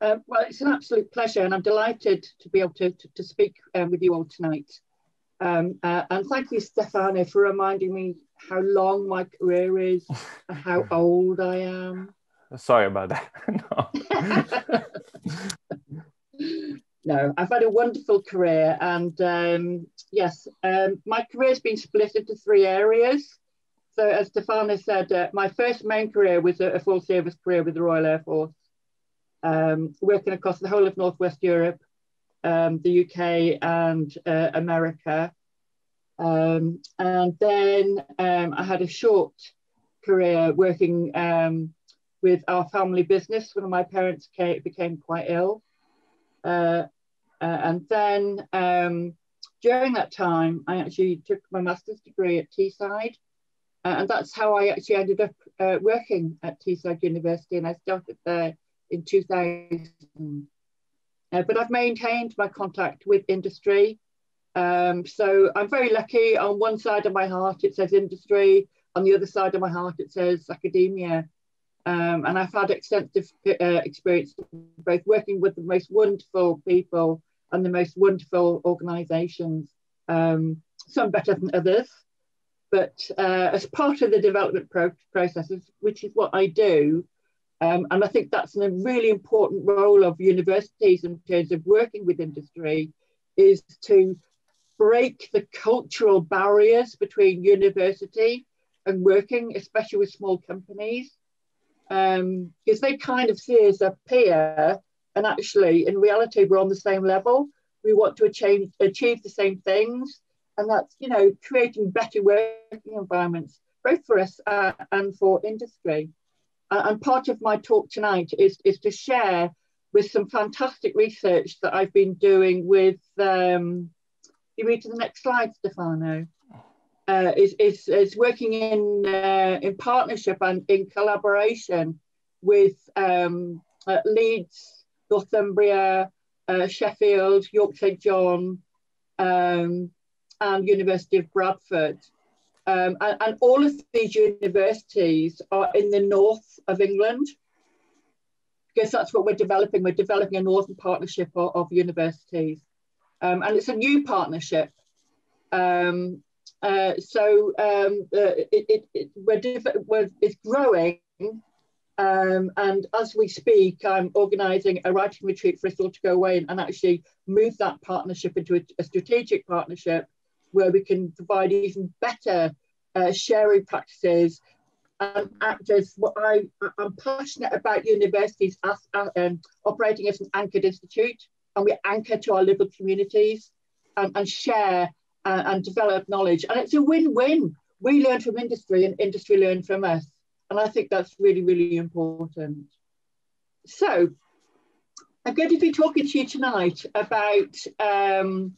Uh, well, it's an absolute pleasure, and I'm delighted to be able to, to, to speak um, with you all tonight. Um, uh, and thank you, Stefano, for reminding me how long my career is and how old I am. Sorry about that. no. no, I've had a wonderful career, and um, yes, um, my career has been split into three areas. So, as Stefano said, uh, my first main career was a, a full service career with the Royal Air Force um, working across the whole of Northwest Europe, um, the UK, and uh, America. Um, and then um, I had a short career working um, with our family business when my parents came, became quite ill. Uh, uh, and then um, during that time, I actually took my master's degree at Teesside. Uh, and that's how I actually ended up uh, working at Teesside University. And I started there in 2000. Uh, but I've maintained my contact with industry. Um, so I'm very lucky. On one side of my heart, it says industry. On the other side of my heart, it says academia. Um, and I've had extensive uh, experience both working with the most wonderful people and the most wonderful organisations, um, some better than others. But uh, as part of the development pro- processes, which is what I do, um, and I think that's a really important role of universities in terms of working with industry is to break the cultural barriers between university and working, especially with small companies, because um, they kind of see us a peer, and actually, in reality, we're on the same level. We want to achieve, achieve the same things, and that's you know creating better working environments both for us uh, and for industry and part of my talk tonight is, is to share with some fantastic research that I've been doing with, um, you read to the next slide, Stefano, uh, is, is, is working in, uh, in partnership and in collaboration with um, uh, Leeds, Northumbria, uh, Sheffield, York St John, um, and University of Bradford. Um, and, and, all of these universities are in the north of England because that's what we're developing. We're developing a northern partnership of, of universities. Um, and it's a new partnership. Um, uh, so um, uh, it, it, it, we're, we're, it's growing. Um, and as we speak, I'm organising a writing retreat for us all to go away and, and actually move that partnership into a, a strategic partnership where we can provide even better uh, sharing practices and act as what I, I'm passionate about universities as, uh, um, operating as an anchored institute and we anchor to our local communities and, and share uh, and develop knowledge. And it's a win-win. We learn from industry and industry learn from us. And I think that's really, really important. So I'm going to be talking to you tonight about um,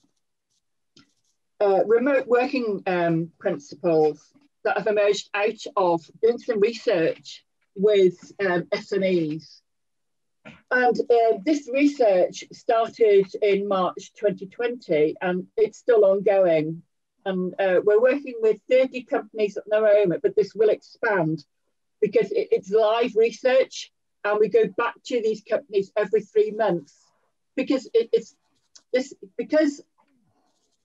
uh, remote working um, principles that have emerged out of doing some research with um, SMEs. And uh, this research started in March 2020 and it's still ongoing. And uh, we're working with 30 companies at the moment, but this will expand because it, it's live research and we go back to these companies every three months because it, it's this because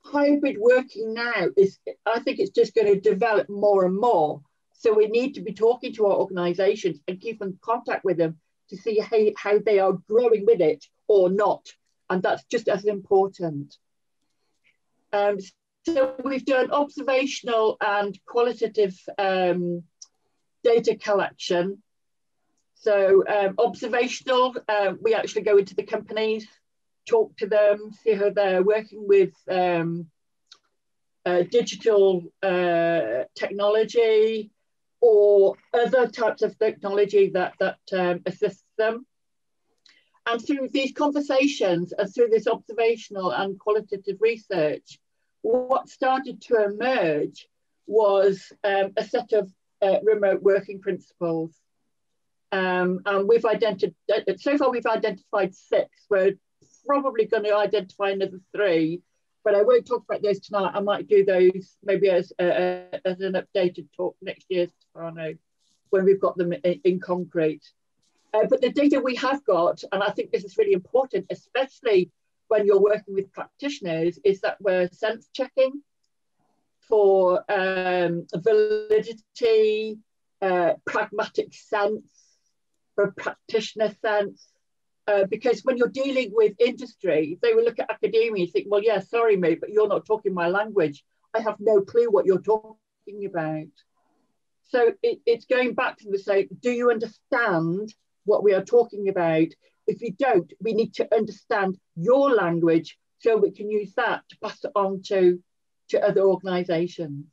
hybrid working now is, I think it's just going to develop more and more. So we need to be talking to our organisations and keep in contact with them to see how, how they are growing with it or not. And that's just as important. Um, so we've done observational and qualitative um, data collection. So um, observational, uh, we actually go into the companies, talk to them, see how they're working with um, uh, digital uh, technology or other types of technology that, that um, assists them. And through these conversations and through this observational and qualitative research, what started to emerge was um, a set of uh, remote working principles. Um, and we've identified, so far we've identified six. We're probably going to identify another three, but I won't talk about those tonight. I might do those maybe as, uh, uh as an updated talk next year, Stefano, when we've got them in, in concrete. Uh, but the data we have got, and I think this is really important, especially when you're working with practitioners, is that we're sense checking for um, validity, uh, pragmatic sense, for practitioner sense. Uh, because when you're dealing with industry, they will look at academia and think, well, yeah, sorry, mate, but you're not talking my language. I have no clue what you're talking about. So it, it's going back to the say, do you understand what we are talking about? If you don't, we need to understand your language so we can use that to pass it on to, to other organizations.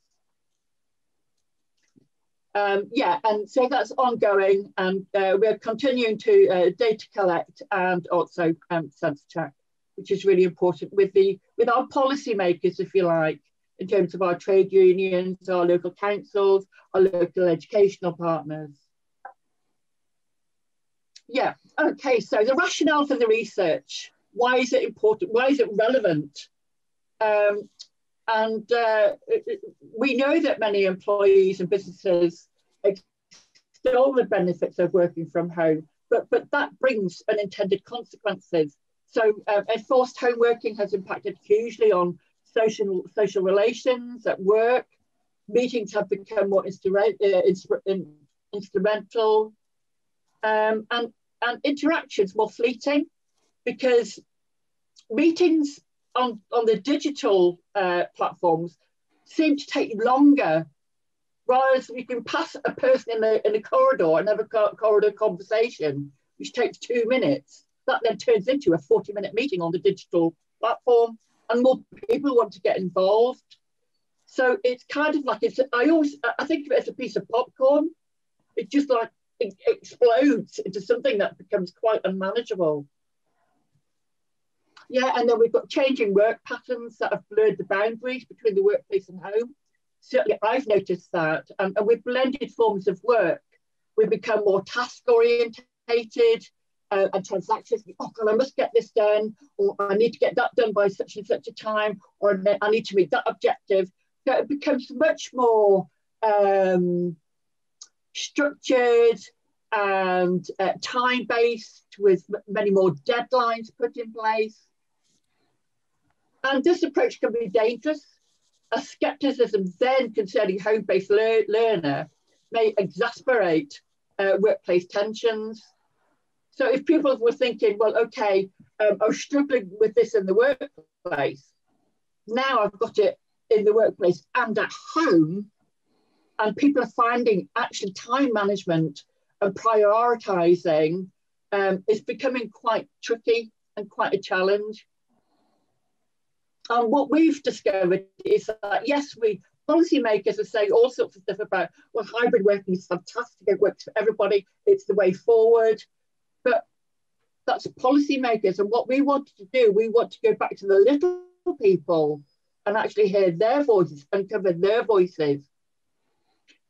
Um, yeah, and so that's ongoing, and uh, we're continuing to uh, data collect and also um, sense check, which is really important with the with our policymakers, if you like, in terms of our trade unions, our local councils, our local educational partners. Yeah, okay, so the rationale for the research. Why is it important? Why is it relevant? Um, and uh, we know that many employees and businesses extol the benefits of working from home, but, but that brings unintended consequences. So uh, enforced home working has impacted hugely on social, social relations at work. Meetings have become more instrument, uh, in, instrumental um, and, and interactions more fleeting because meetings on, on the digital uh, platforms seem to take longer. Whereas we can pass a person in the, in a corridor and have a co corridor conversation, which takes two minutes. That then turns into a 40 minute meeting on the digital platform, and more people want to get involved. So it's kind of like it's, I always, I think of it as a piece of popcorn. It just like it explodes into something that becomes quite unmanageable. Yeah, and then we've got changing work patterns that have blurred the boundaries between the workplace and home. Certainly, I've noticed that. and with blended forms of work, we become more task orientated uh, and transactions. Oh, God, I must get this done, or I need to get that done by such and such a time, or I need to meet that objective. So it becomes much more um, structured and uh, time based with many more deadlines put in place. And this approach can be dangerous. A skepticism then concerning home-based le learner may exasperate uh, workplace tensions. So if people were thinking, well, okay, um, I was struggling with this in the workplace, now I've got it in the workplace and at home, and people are finding actually time management and prioritizing um, is becoming quite tricky and quite a challenge. And what we've discovered is that, yes, we policymakers are saying all sorts of stuff about, well, hybrid working is fantastic, it works for everybody, it's the way forward. But that's policymakers. And what we want to do, we want to go back to the little people and actually hear their voices, uncover their voices,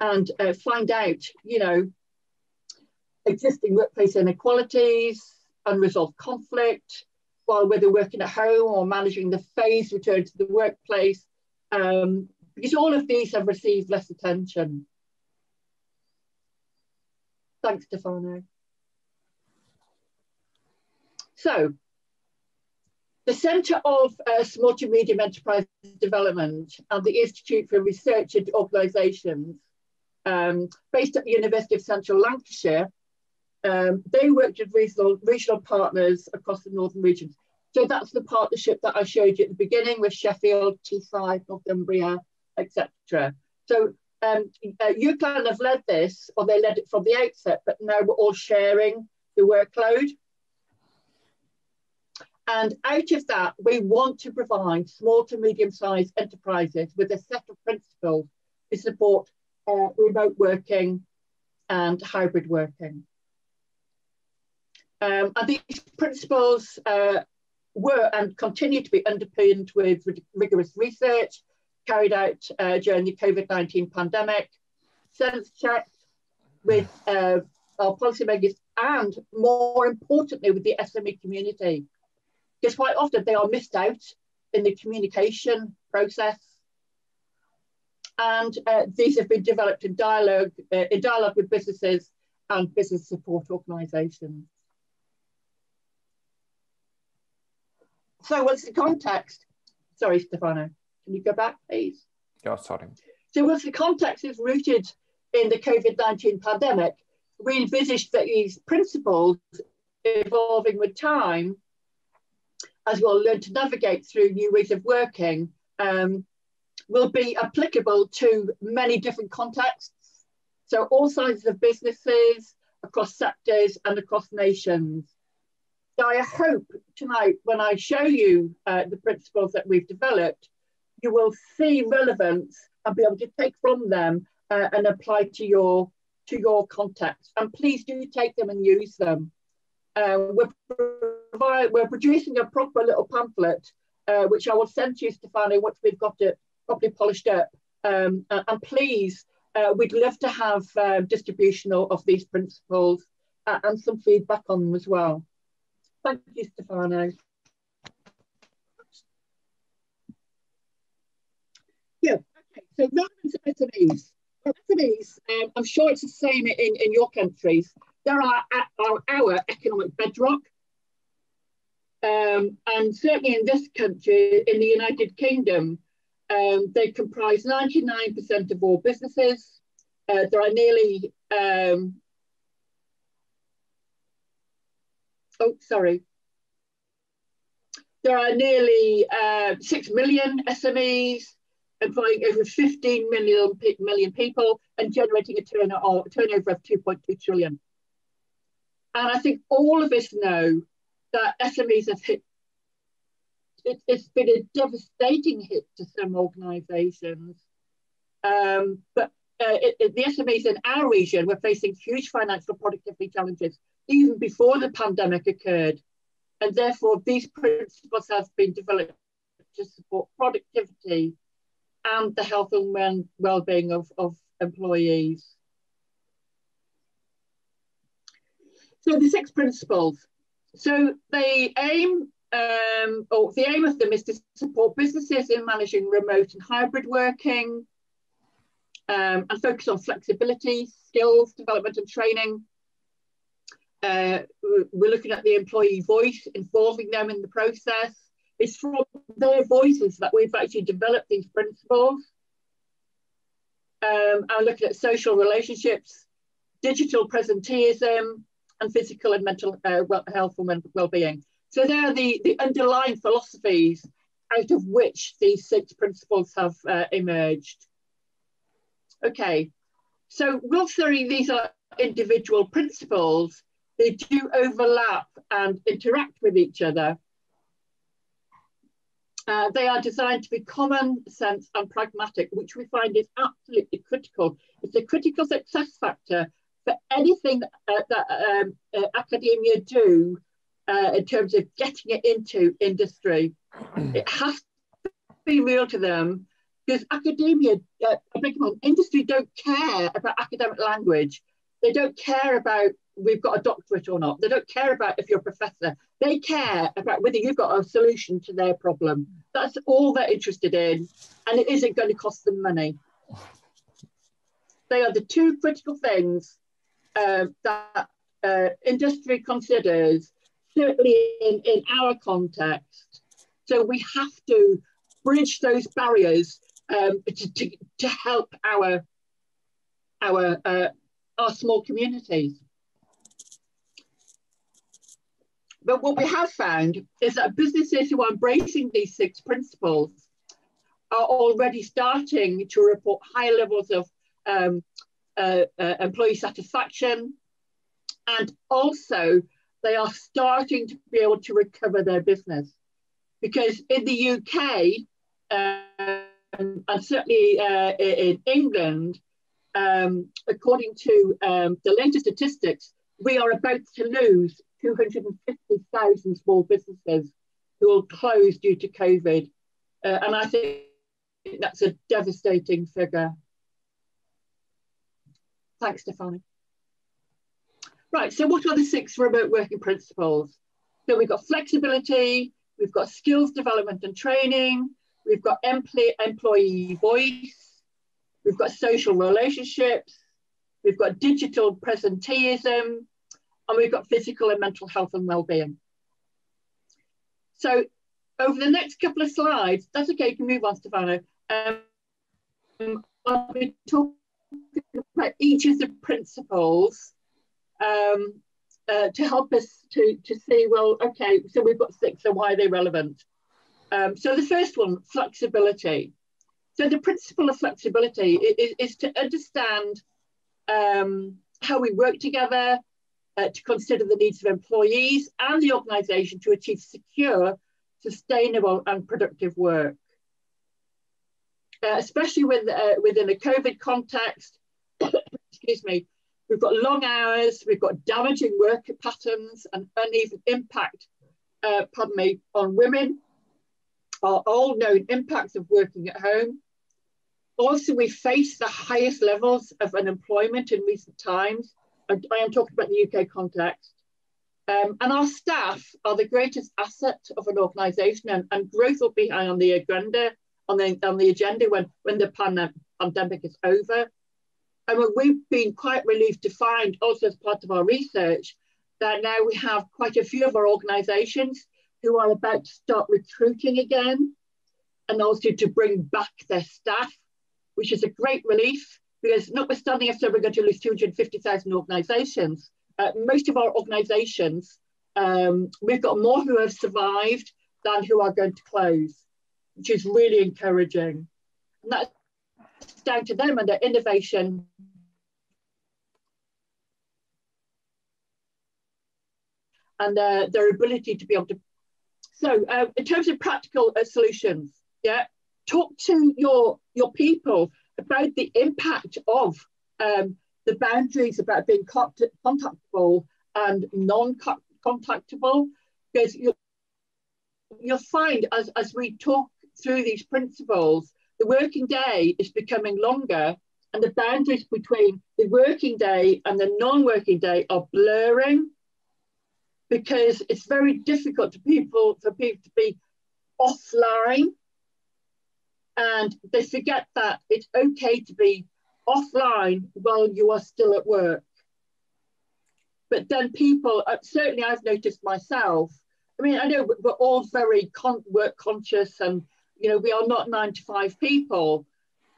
and uh, find out, you know, existing workplace inequalities, unresolved conflict, while whether working at home or managing the phased return to the workplace, um, because all of these have received less attention. Thanks, Stefano. So, the Centre of uh, Small to Medium Enterprise Development and the Institute for Research and Organisations, um, based at the University of Central Lancashire, um, they worked with regional, regional partners across the northern regions. So that's the partnership that I showed you at the beginning with Sheffield, Teesside, Northumbria, etc. So um, uh, UCLan have led this, or they led it from the outset, but now we're all sharing the workload. And out of that, we want to provide small to medium-sized enterprises with a set of principles to support uh, remote working and hybrid working. Um, and these principles uh, were and continue to be underpinned with rigorous research carried out uh, during the COVID-19 pandemic, sense checks with uh, our policymakers and more importantly with the SME community. Because quite often they are missed out in the communication process. And uh, these have been developed in dialogue, uh, in dialogue with businesses and business support organisations. So what's the context? Sorry, Stefano, can you go back, please? Yeah, sorry. So once the context is rooted in the COVID-19 pandemic, we envisaged that these principles evolving with time, as we'll learn to navigate through new ways of working, um, will be applicable to many different contexts. So all sizes of businesses, across sectors and across nations. So I hope tonight when I show you uh, the principles that we've developed, you will see relevance and be able to take from them uh, and apply to your to your context. And please do take them and use them. Uh, we're, we're producing a proper little pamphlet, uh, which I will send to you, Stefano, once we've got it properly polished up. Um, and please, uh, we'd love to have uh, distribution of, these principles and some feedback on them as well. Thank you, Stefano. Yeah, okay, so relevance of SMEs. SMEs, um, I'm sure it's the same in, in your countries. There are, our economic bedrock. Um, and certainly in this country, in the United Kingdom, um, they comprise 99% of all businesses. Uh, there are nearly, um, oh, sorry. There are nearly uh, 6 million SMEs, employing over 15 million, million people and generating a turnover, turnover of 2.2 trillion. And I think all of us know that SMEs have hit it, has been a devastating hit to some organisations. Um, but uh, it, it, the SMEs in our region were facing huge financial productivity challenges even before the pandemic occurred. And therefore, these principles have been developed to support productivity and the health and well-being of, of employees. So the six principles. So they aim um, or the aim of them is to support businesses in managing remote and hybrid working um, and focus on flexibility, skills development and training. Uh, we're looking at the employee voice, involving them in the process. It's from their voices that we've actually developed these principles. Um, and looking at social relationships, digital presenteeism, and physical and mental uh, health and well-being. So they're the, the underlying philosophies out of which these six principles have uh, emerged. Okay, so whilst these are individual principles, they do overlap and interact with each other. Uh, they are designed to be common sense and pragmatic, which we find is absolutely critical. It's a critical success factor for anything uh, that um, uh, academia do uh, in terms of getting it into industry. it has to be real to them because academia, uh, industry don't care about academic language. They don't care about we've got a doctorate or not. They don't care about if you're a professor. They care about whether you've got a solution to their problem. That's all they're interested in, and it isn't going to cost them money. They are the two critical things uh, that uh, industry considers certainly in, in our context. So we have to bridge those barriers um, to, to, to, help our, our, uh, our small communities. But what we have found is that businesses who are embracing these six principles are already starting to report higher levels of um, uh, uh, employee satisfaction and also they are starting to be able to recover their business. Because in the UK, um, and certainly uh, in England, um, according to um, the latest statistics, we are about to lose 250,000 small businesses who will close due to COVID. Uh, and I think that's a devastating figure. Thanks, Stefani. Right, so what are the six remote working principles? So we've got flexibility, we've got skills development and training, we've got employee, employee voice, we've got social relationships, we've got digital presenteeism, and we've got physical and mental health and well-being. So over the next couple of slides, that's okay, you can move on, Stefano. Um, I'll be talking about each of the principles um, uh, to help us to, to see, well, okay, so we've got six, so why are they relevant? Um, so the first one, flexibility. So the principle of flexibility is, is to understand um, how we work together, uh, to consider the needs of employees and the organisation to achieve secure, sustainable and productive work. Uh, especially with, uh, within a COVID context, excuse me, we've got long hours, we've got damaging work patterns and uneven impact, uh, pardon me, on women, are all known impacts of working at home. Also, we face the highest levels of unemployment in recent times, I am talking about the UK context. Um, and our staff are the greatest asset of an organisation, and, and, growth will be high on the agenda on the on the agenda when when the pandemic pandemic is over. And we've been quite relieved to find, also as part of our research, that now we have quite a few of our organisations who are about to start recruiting again, and also to bring back their staff, which is a great relief because notwithstanding we're going to lose 250,000 organisations, uh, most of our organisations, um, we've got more who have survived than who are going to close, which is really encouraging. And that's down to them and their innovation. And uh, their ability to be able to. So, uh, in terms of practical uh, solutions, yeah, talk to your your people about the impact of um, the boundaries about being contactable and non-contactable, because you'll, you'll find as, as we talk through these principles, the working day is becoming longer and the boundaries between the working day and the non-working day are blurring. Because it's very difficult to people for people to be offline and they forget that it's okay to be offline while you are still at work. But then people, uh, certainly I've noticed myself, I mean, I know we're all very con work conscious and, you know, we are not nine to five people,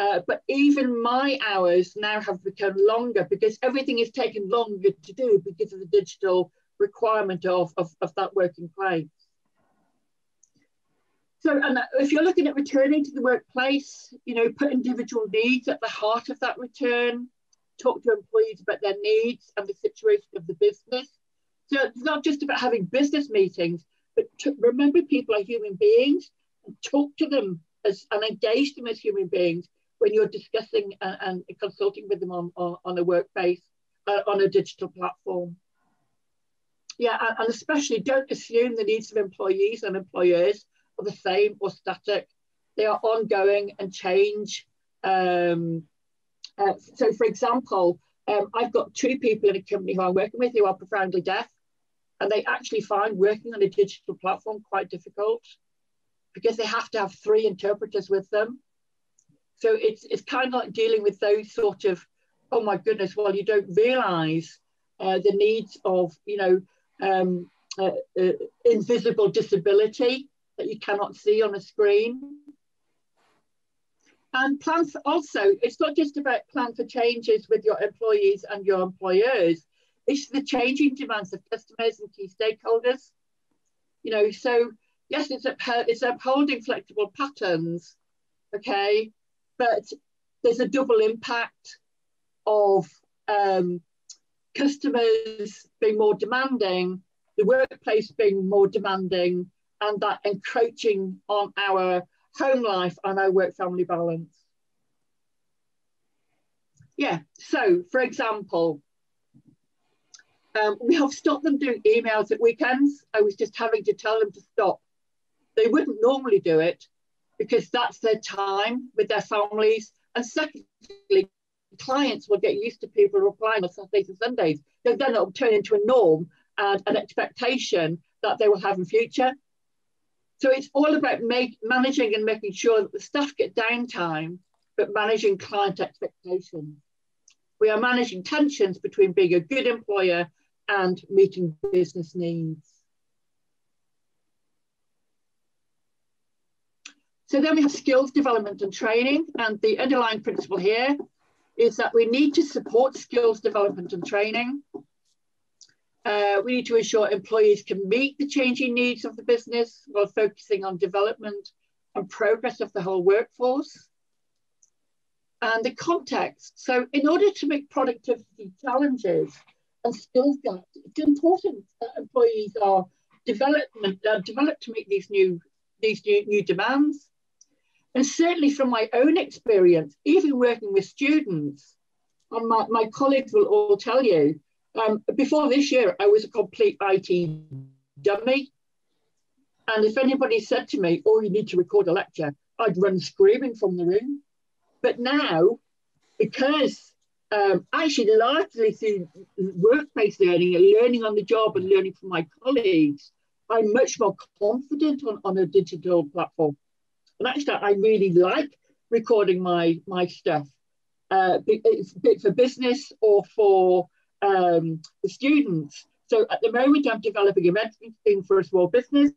uh, but even my hours now have become longer because everything is taking longer to do because of the digital requirement of, of, of that working place. So, and if you're looking at returning to the workplace, you know, put individual needs at the heart of that return, talk to employees about their needs and the situation of the business. So it's not just about having business meetings, but remember people are human beings and talk to them as and engage them as human beings when you're discussing and, and consulting with them on, on, on a workplace, uh, on a digital platform. Yeah, and, and especially don't assume the needs of employees and employers are the same or static. They are ongoing and change. Um, uh, so, for example, um, I've got two people in a company who I'm working with who are profoundly deaf, and they actually find working on a digital platform quite difficult because they have to have three interpreters with them. So it's it's kind of like dealing with those sort of, oh my goodness, well you don't realise uh, the needs of you know um, uh, uh, invisible disability that you cannot see on a screen. And plan for also, it's not just about plan for changes with your employees and your employers, it's the changing demands of customers and key stakeholders. You know, so yes, it's, it's upholding flexible patterns, okay, but there's a double impact of um, customers being more demanding, the workplace being more demanding, and that encroaching on our home life and our work family balance. Yeah, so for example, um, we have stopped them doing emails at weekends. I was just having to tell them to stop. They wouldn't normally do it because that's their time with their families. And secondly, clients will get used to people replying on Saturdays and Sundays. Then it'll turn into a norm and an expectation that they will have in future. So it's all about make, managing and making sure that the staff get downtime, but managing client expectations, We are managing tensions between being a good employer and meeting business needs. So then we have skills development and training. And the underlying principle here is that we need to support skills development and training. Uh, we need to ensure employees can meet the changing needs of the business while focusing on development and progress of the whole workforce. And the context. So in order to make productivity challenges and skills gaps, it's important that employees are development, uh, developed to meet these new, these new, new demands. And certainly from my own experience, even working with students, and my, my colleagues will all tell you, um, before this year, I was a complete IT dummy. And if anybody said to me, oh, you need to record a lecture, I'd run screaming from the room. But now, because um, actually largely through workplace learning and learning on the job and learning from my colleagues, I'm much more confident on, on a digital platform. And actually, I really like recording my, my stuff. Uh, it's for business or for um, the students. So at the moment, I'm developing a mentoring for a small business,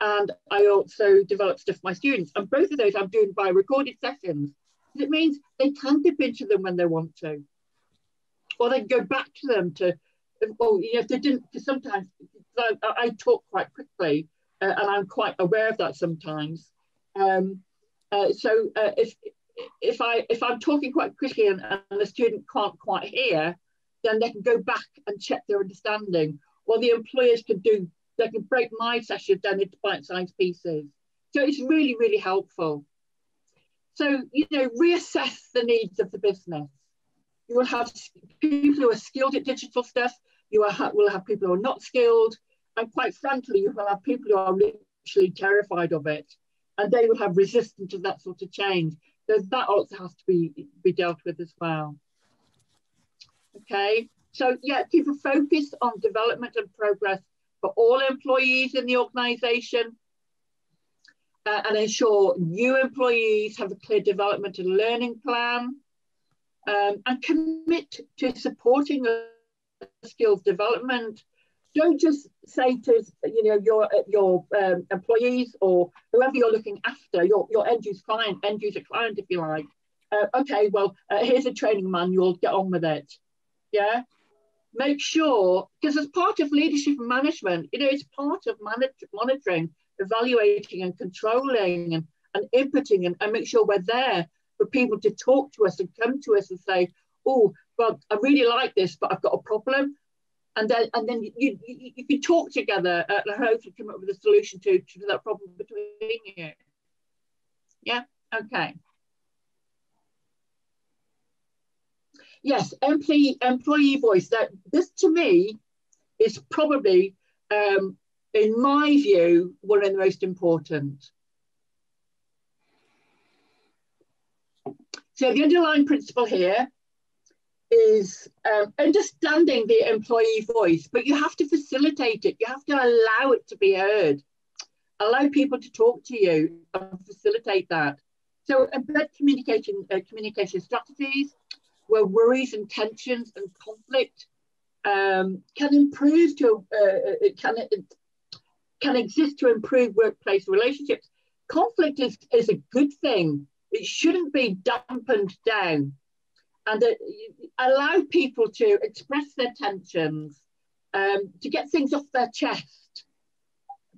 and I also develop stuff for my students. And both of those I'm doing by recorded sessions. It means they can dip into them when they want to, or they can go back to them to. Well, you know, if they didn't, because sometimes I, I, talk quite quickly, uh, and I'm quite aware of that sometimes. Um, uh, so uh, if if I if I'm talking quite quickly and, and the student can't quite hear, then they can go back and check their understanding. Or the employers can do they can break my session down into bite-sized pieces. So it's really really helpful. So you know reassess the needs of the business. You will have people who are skilled at digital stuff. You will have, will have people who are not skilled, and quite frankly, you will have people who are literally terrified of it and they will have resistance to that sort of change. So that also has to be, be dealt with as well. Okay, so yeah, keep a focus on development and progress for all employees in the organisation uh, and ensure new employees have a clear development and learning plan um, and commit to supporting skills development don't just say to you know your your um, employees or whoever you're looking after, your your end user client, end user client, if you like. Uh, okay, well, uh, here's a training manual. Get on with it. Yeah. Make sure because as part of leadership management, you know, it's part of monitoring, evaluating, and controlling, and and inputting, and, and make sure we're there for people to talk to us and come to us and say, oh, well, I really like this, but I've got a problem and then and then you you, you can talk together and hopefully come up with a solution to, to that problem between you. Yeah. Okay. Yes, employee employee voice. That this to me is probably, um, in my view, one of the most important. So the underlying principle here is um, understanding the employee voice, but you have to facilitate it. You have to allow it to be heard. Allow people to talk to you and facilitate that. So embed communication, uh, communication strategies where worries and tensions and conflict um, can improve to, uh, uh can, can exist to improve workplace relationships. Conflict is, is a good thing. It shouldn't be dampened down and uh, allow people to express their tensions, um, to get things off their chest.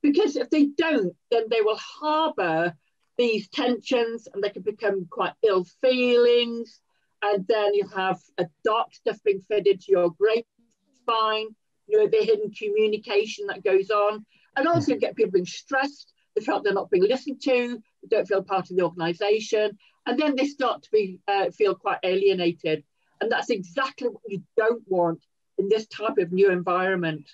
Because if they don't, then they will harbour these tensions and they can become quite ill feelings. And then you have a dark stuff being fed into your grapevine, you know, the hidden communication that goes on. And also get people being stressed, they feel they're not being listened to, they don't feel part of the organisation and then they start to be uh, feel quite alienated. And that's exactly what you don't want in this type of new environment.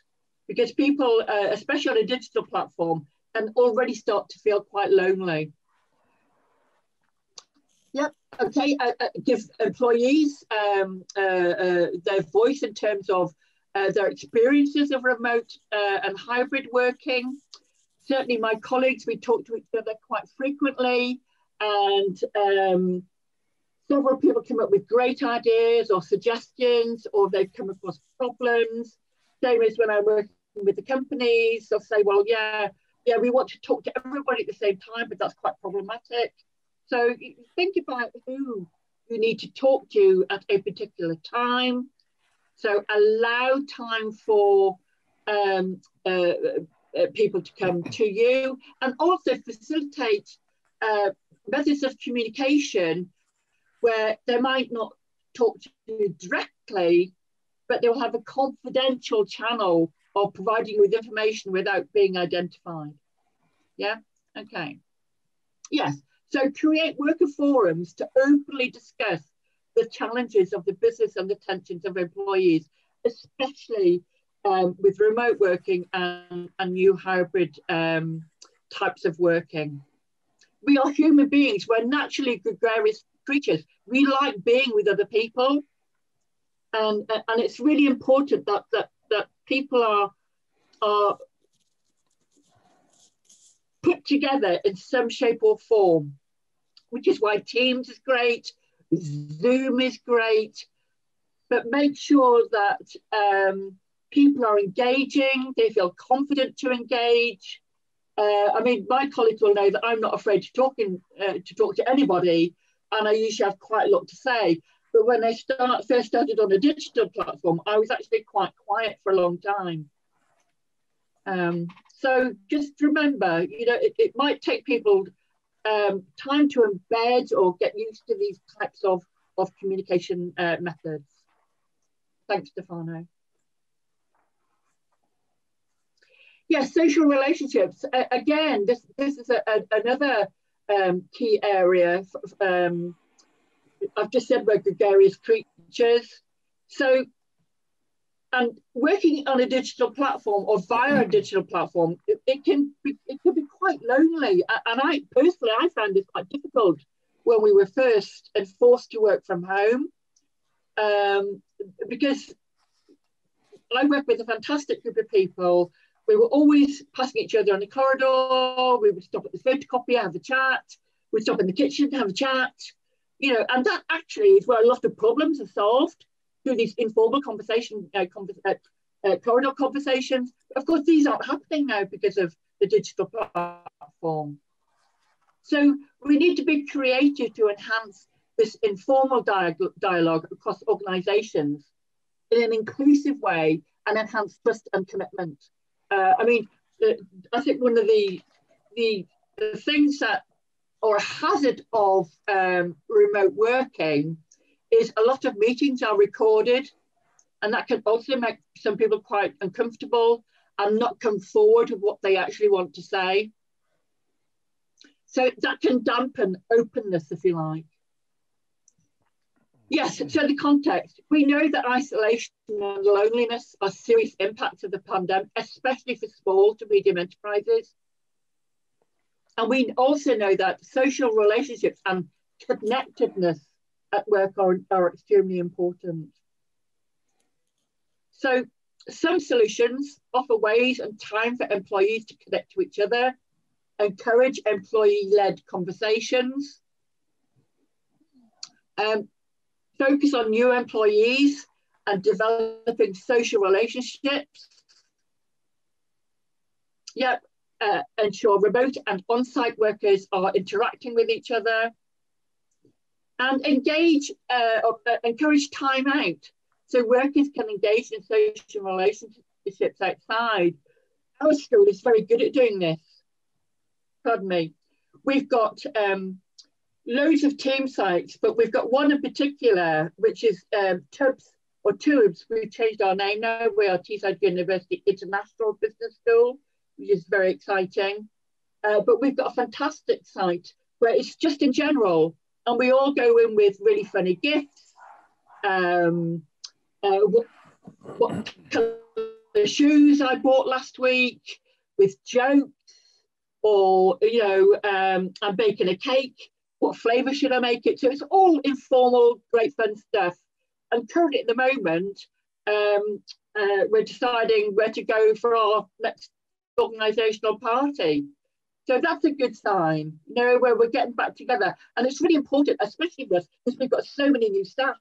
Because people uh, especially on a digital platform can already start to feel quite lonely yep okay uh, uh give employees um, uh, uh, their voice in terms of their experiences of remote and hybrid working certainly my colleagues we talk to each other quite frequently and um, several people come up with great ideas or suggestions, or they've come across problems. Same as when I'm working with the companies, they'll say, well, yeah, yeah, we want to talk to everybody at the same time, but that's quite problematic. So think about who you need to talk to at a particular time. So allow time for um, uh, uh, people to come to you and also facilitate uh, methods of communication where they might not talk to you directly, but they'll have a confidential channel of providing you with information without being identified. Yeah, okay. Yes, so create worker forums to openly discuss the challenges of the business and the tensions of employees, especially um, with remote working and, and new hybrid um, types of working. We are human beings, we're naturally gregarious creatures. We like being with other people. And, and it's really important that, that, that people are, are put together in some shape or form, which is why Teams is great, Zoom is great, but make sure that um, people are engaging, they feel confident to engage. Uh, I mean, my colleagues will know that I'm not afraid to talk, in, uh, to talk to anybody, and I usually have quite a lot to say. But when I start, first started on a digital platform, I was actually quite quiet for a long time. Um, so just remember, you know, it, it might take people um, time to embed or get used to these types of, of communication uh, methods. Thanks, Stefano. Yes, social relationships. Uh, again, this, this is a, a, another um, key area. Um, I've just said we're gregarious creatures. So, and working on a digital platform or via a digital platform, it, it can be, it can be quite lonely. And I personally, I found this quite difficult when we were first enforced to work from home, um, because I work with a fantastic group of people we were always passing each other on the corridor. We would stop at the photocopier, have a chat. We'd stop in the kitchen to have a chat. You know, and that actually is where a lot of problems are solved through these informal conversation, uh, uh, uh, corridor conversations. Of course, these aren't happening now because of the digital platform. So we need to be creative to enhance this informal dialogue across organisations in an inclusive way and enhance trust and commitment. Uh, I mean, I think one of the, the, the things that, or a hazard of um, remote working is a lot of meetings are recorded and that can also make some people quite uncomfortable and not come forward with what they actually want to say. So that can dampen openness, if you like. Yes, so the context. We know that isolation and loneliness are serious impacts of the pandemic, especially for small to medium enterprises. And we also know that social relationships and connectedness at work are, are extremely important. So some solutions offer ways and time for employees to connect to each other, encourage employee-led conversations, um, focus on new employees and developing social relationships. Yep, uh, ensure remote and on-site workers are interacting with each other and engage, uh, or, uh, encourage time out so workers can engage in social relationships outside. Our school is very good at doing this. Pardon me. We've got um, loads of team sites, but we've got one in particular, which is um, Tubs or Tubes. We've changed our name now. We are Teesside University International Business School, which is very exciting. Uh, but we've got a fantastic site where it's just in general, and we all go in with really funny gifts. Um, uh, what, the shoes I bought last week with jokes, or you know, um, I'm baking a cake what flavour should I make it? So it's all informal, great fun stuff. And currently at the moment, um, uh, we're deciding where to go for our next organisational party. So that's a good sign, you know, where we're getting back together. And it's really important, especially for us, because we've got so many new staff.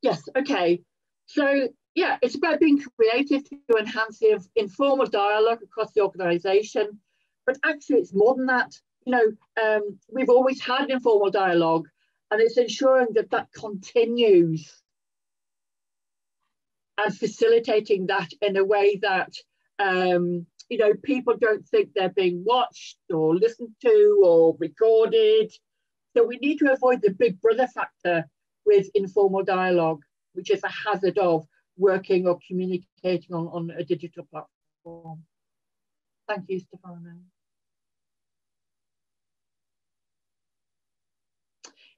Yes, okay. So yeah, it's about being creative to enhance the informal dialogue across the organisation. But actually, it's more than that. You know, um, we've always had informal dialogue, and it's ensuring that that continues and facilitating that in a way that um, you know people don't think they're being watched or listened to or recorded. So we need to avoid the big brother factor with informal dialogue, which is a hazard of working or communicating on, on a digital platform. Thank you, Stefano.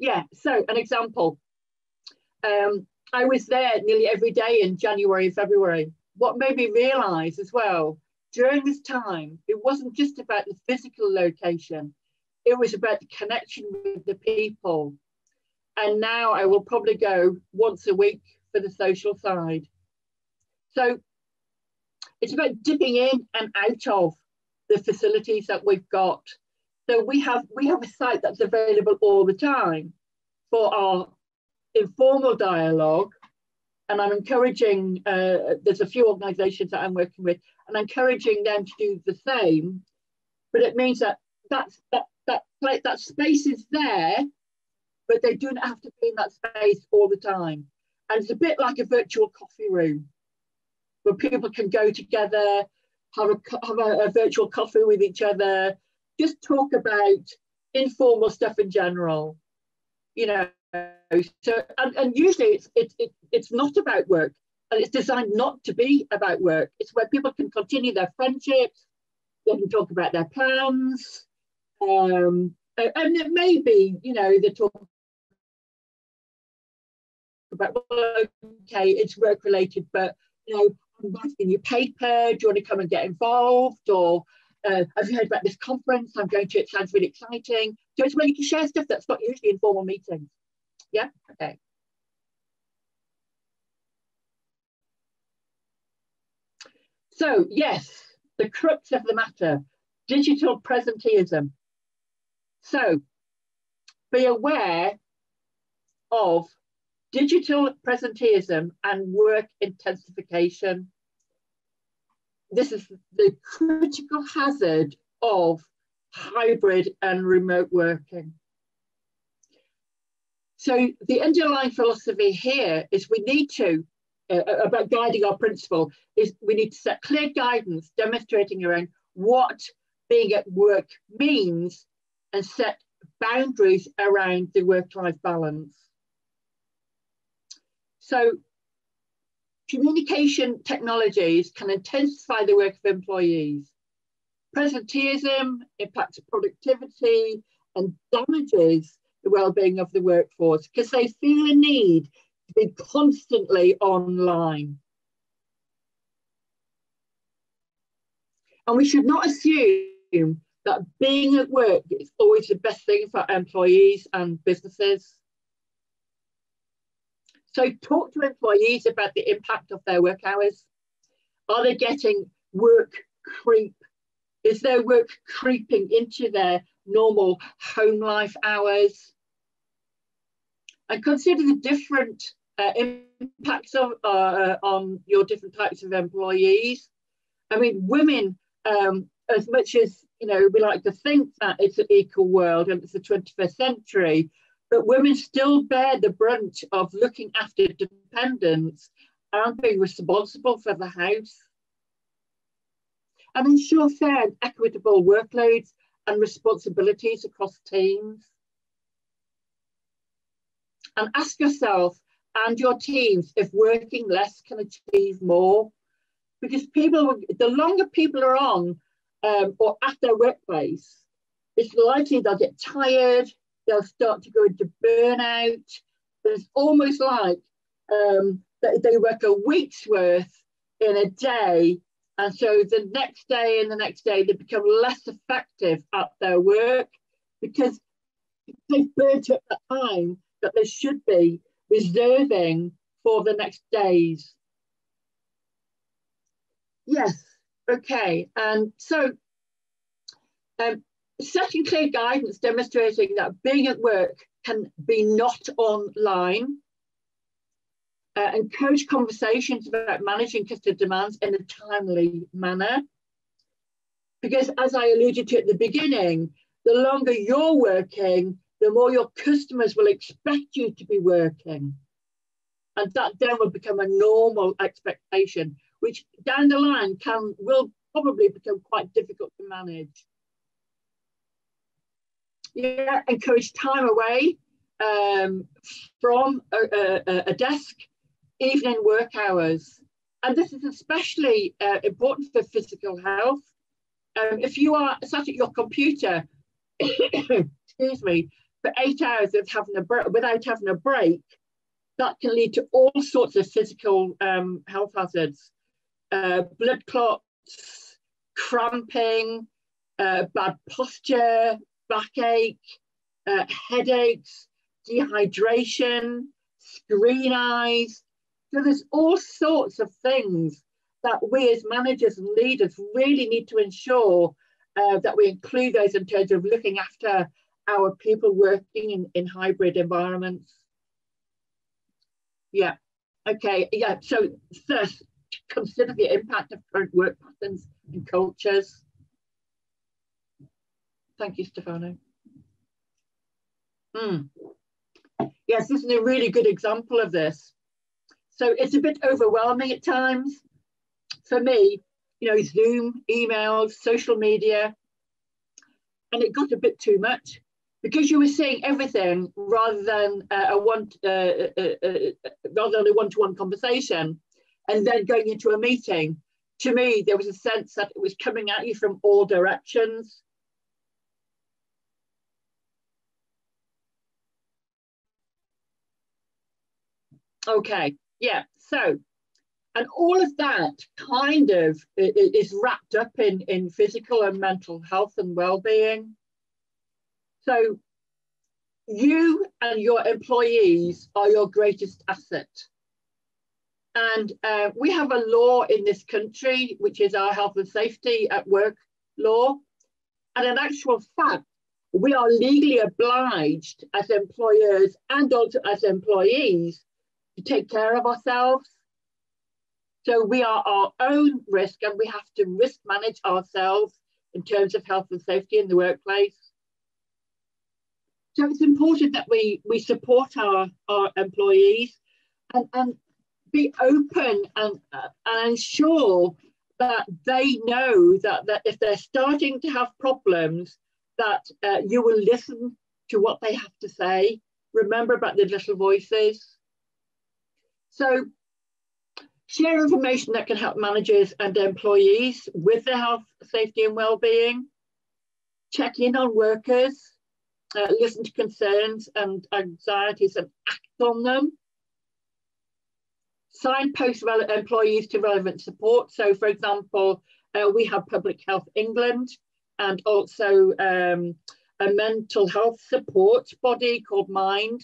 Yeah, so an example. Um, I was there nearly every day in January and February. What made me realize as well, during this time, it wasn't just about the physical location, it was about the connection with the people. And now I will probably go once a week for the social side. So it's about dipping in and out of the facilities that we've got. So we have we have a site that's available all the time for our informal dialogue. And I'm encouraging, uh, there's a few organizations that I'm working with, and encouraging them to do the same. But it means that that's, that, that, that space is there, but they don't have to be in that space all the time. And it's a bit like a virtual coffee room where people can go together, have a, have a, a virtual coffee with each other, just talk about informal stuff in general. You know, so and, and usually it's it, it, it's not about work and it's designed not to be about work. It's where people can continue their friendships, they can talk about their plans, um, and it may be, you know, they talk about well, okay, it's work related, but you know, I'm writing your paper. Do you want to come and get involved? Or uh, have you heard about this conference? I'm going to. It sounds really exciting. So it's where you can share stuff that's not usually informal meetings. Yeah. Okay. So yes, the crux of the matter, digital presenteeism. So be aware of digital presenteeism and work intensification. This is the critical hazard of hybrid and remote working. So the underlying philosophy here is we need to, uh, uh, about guiding our principle, is we need to set clear guidance demonstrating around what being at work means and set boundaries around the work-life balance. So communication technologies can intensify the work of employees. Presenteeism impacts productivity and damages the well-being of the workforce because they feel a need to be constantly online. And we should not assume that being at work is always the best thing for employees and businesses. So talk to employees about the impact of their work hours. Are they getting work creep? Is their work creeping into their normal home life hours? And consider the different uh, impacts of, uh, on your different types of employees. I mean, women, um, as much as you know, we like to think that it's an equal world and it's the 21st century, but women still bear the brunt of looking after dependents and being responsible for the house. And ensure fair and equitable workloads and responsibilities across teams. And ask yourself and your teams if working less can achieve more. Because people, the longer people are on um, or at their workplace, it's likely they'll get tired, they'll start to go into burnout. It's almost like um, they work a week's worth in a day. And so the next day and the next day, they become less effective at their work because they've burnt up the time that they should be reserving for the next days. Yes, Okay, and so um, setting clear guidance demonstrating that being at work can be not online. Uh, encourage conversations about managing customer demands in a timely manner. Because as I alluded to at the beginning, the longer you're working, the more your customers will expect you to be working. And that then will become a normal expectation, which down the line can will probably become quite difficult to manage. Yeah, encourage time away um, from a, a, a, desk, evening work hours. And this is especially uh, important for physical health. Um, if you are sat at your computer, excuse me, for eight hours of having a without having a break, that can lead to all sorts of physical um, health hazards, uh, blood clots, cramping, uh, bad posture, backache, uh, headaches, dehydration, screen eyes. So there's all sorts of things that we as managers and leaders really need to ensure uh, that we include those in terms of looking after our people working in, in hybrid environments. Yeah, okay, yeah, so first, consider the impact of current work patterns and cultures. Thank you, Stefano. Hmm. Yes, this is a really good example of this. So it's a bit overwhelming at times. For me, you know, Zoom, emails, social media, and it got a bit too much because you were seeing everything rather than uh, a one uh, uh, uh, uh, rather than a one-to-one conversation and then going into a meeting. To me there was a sense that it was coming at you from all directions. Okay yeah so and all of that kind of is wrapped up in in physical and mental health and well-being so you and your employees are your greatest asset. And uh, we have a law in this country, which is our health and safety at work law. And in actual fact, we are legally obliged as employers and also as employees to take care of ourselves. So we are our own risk and we have to risk manage ourselves in terms of health and safety in the workplace. So it's important that we, we support our, our employees and, and be open and, uh, and ensure that they know that, that if they're starting to have problems, that uh, you will listen to what they have to say. Remember about the little voices. So share information that can help managers and employees with their health, safety and well-being. Check in on workers uh, listen to concerns and anxieties and act on them. Signpost employees to relevant support. So for example, uh, we have Public Health England and also um, a mental health support body called Mind.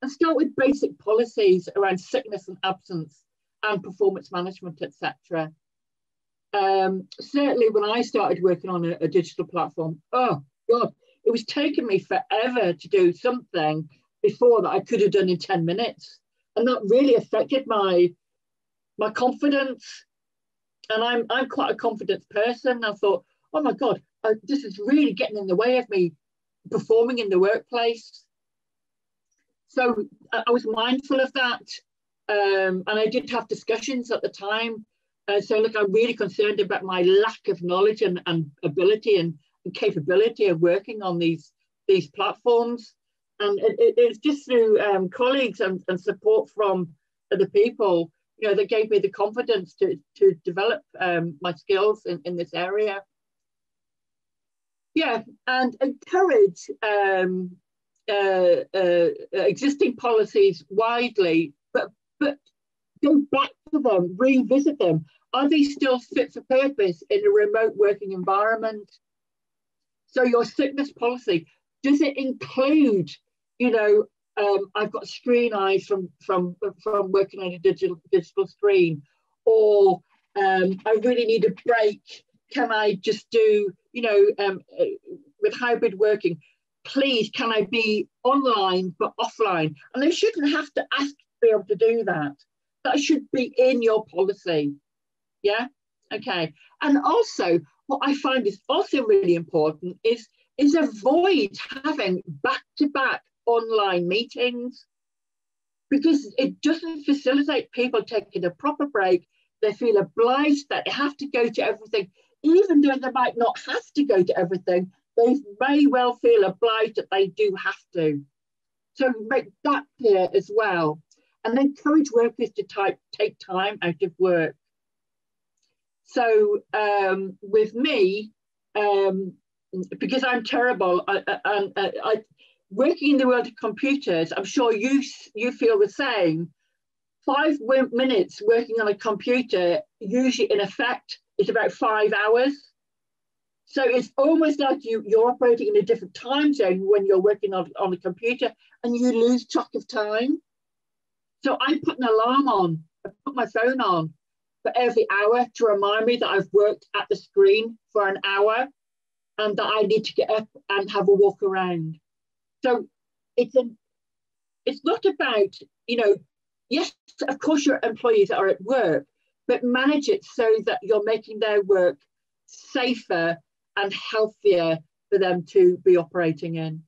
And start with basic policies around sickness and absence and performance management, etc. Um, certainly when I started working on a, a digital platform, oh God, it was taking me forever to do something before that I could have done in 10 minutes. And that really affected my my confidence. And I'm I'm quite a confident person. I thought, oh my God, uh, this is really getting in the way of me performing in the workplace. So I, I was mindful of that. Um, and I did have discussions at the time. Uh, so look, I'm really concerned about my lack of knowledge and, and ability and capability of working on these these platforms. And it, it, it's just through um, colleagues and, and support from other people, you know, that gave me the confidence to, to develop um, my skills in, in this area. Yeah, and encourage um, uh, uh, existing policies widely, but, but go back to them, revisit them. Are they still fit for purpose in a remote working environment? So your sickness policy, does it include, you know, um, I've got screen eyes from from from working on a digital digital screen, or um, I really need a break. Can I just do, you know, um, uh, with hybrid working, please, can I be online but offline? And they shouldn't have to ask to be able to do that. That should be in your policy. Yeah. Okay. And also, what I find is also really important is is avoid having back-to-back online meetings because it doesn't facilitate people taking a proper break. They feel obliged that they have to go to everything, even though they might not have to go to everything. They may well feel obliged that they do have to. So make that clear as well. And encourage workers to type, take time out of work. So um, with me, um, because I'm terrible, I, I, I, I, working in the world of computers, I'm sure you you feel the same. Five minutes working on a computer, usually in effect, is about five hours. So it's almost like you, you're operating in a different time zone when you're working on, on a computer and you lose track of time. So I put an alarm on, I put my phone on for every hour to remind me that I've worked at the screen for an hour and that I need to get up and have a walk around. So it's a, it's not about, you know, yes, of course your employees are at work, but manage it so that you're making their work safer and healthier for them to be operating in.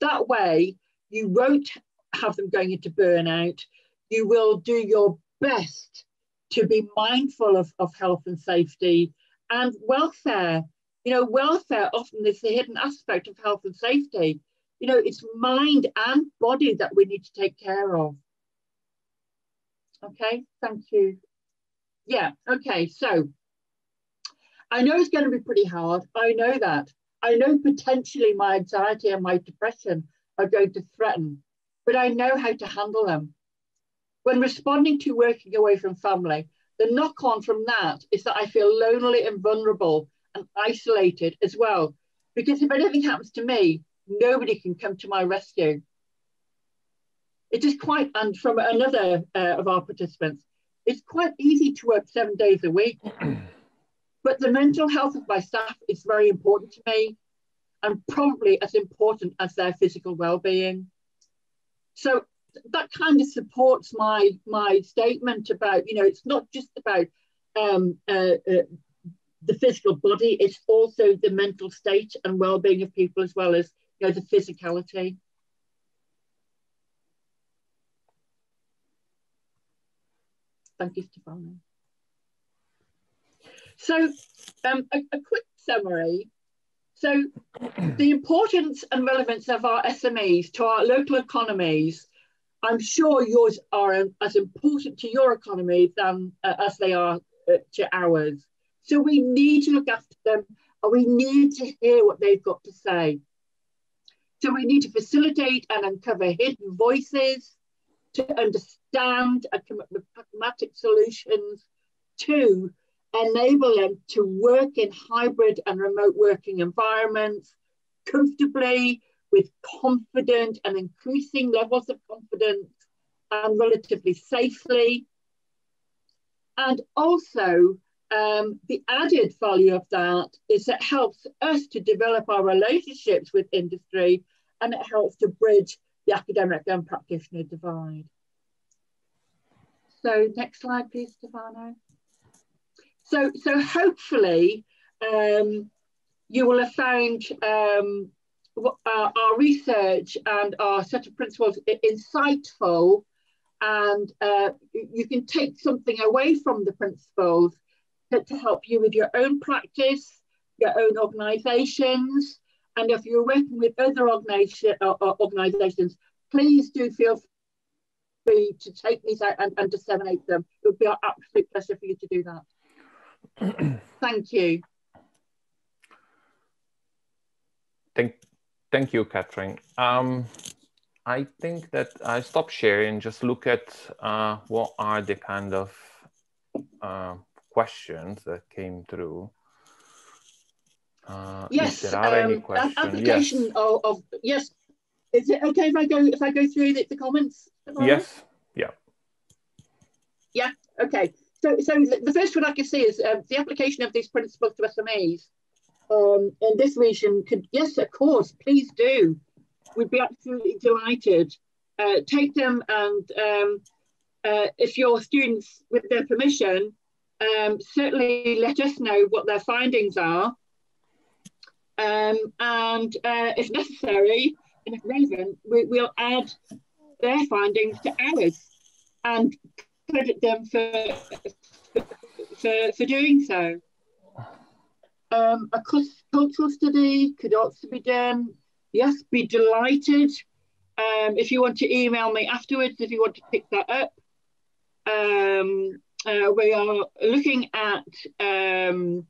That way, you won't have them going into burnout. You will do your best to be mindful of, of health and safety and welfare. You know, welfare often is the hidden aspect of health and safety. You know, it's mind and body that we need to take care of. Okay, thank you. Yeah, okay, so I know it's going to be pretty hard. I know that. I know potentially my anxiety and my depression are going to threaten, but I know how to handle them. When responding to working away from family, the knock on from that is that I feel lonely and vulnerable and isolated as well. Because if anything happens to me, nobody can come to my rescue. It is quite, and from another uh, of our participants, it's quite easy to work seven days a week. but the mental health of my staff is very important to me and probably as important as their physical well-being. So that kind of supports my my statement about you know it's not just about um, uh, uh, the physical body it's also the mental state and well-being of people as well as you know the physicality. Thank you stefano. So um, a, a quick summary. So the importance and relevance of our SMEs to our local economies I'm sure yours are as important to your economy than uh, as they are uh, to ours. So we need to look after them and we need to hear what they've got to say. So we need to facilitate and uncover hidden voices, to understand and come up with pragmatic solutions, to enable them to work in hybrid and remote working environments comfortably with confident and increasing levels of confidence and relatively safely. And also, um, the added value of that is it helps us to develop our relationships with industry and it helps to bridge the academic and practitioner divide. So next slide, please, Stefano. So, so hopefully um, you will have found um, uh, our research and our set of principles insightful and uh, you can take something away from the principles to, to help you with your own practice, your own organizations. And if you're working with other uh, uh, organizations, please do feel free to take these out and, and disseminate them. It would be our absolute pleasure for you to do that. Thank you. Thank, Thank you, Catherine. Um, I think that I stop sharing, just look at uh, what are the kind of uh, questions that came through. Uh, yes, there are um, any questions? application yes. Of, of, yes. Is it okay if I go if I go through the, the comments? Yes. Yeah. Yeah. Okay. so, so the first one I can see is uh, the application of these principles to SMEs um, in this region could, yes, of course, please do. We'd be absolutely delighted. Uh, take them and um, uh, if your students, with their permission, um, certainly let us know what their findings are. Um, and uh, if necessary, and if relevant, we, will add their findings to ours and credit them for, for, for doing so. Um, a cultural study could also be done. Yes, be delighted. Um, if you want to email me afterwards, if you want to pick that up. Um, uh, we are looking at um,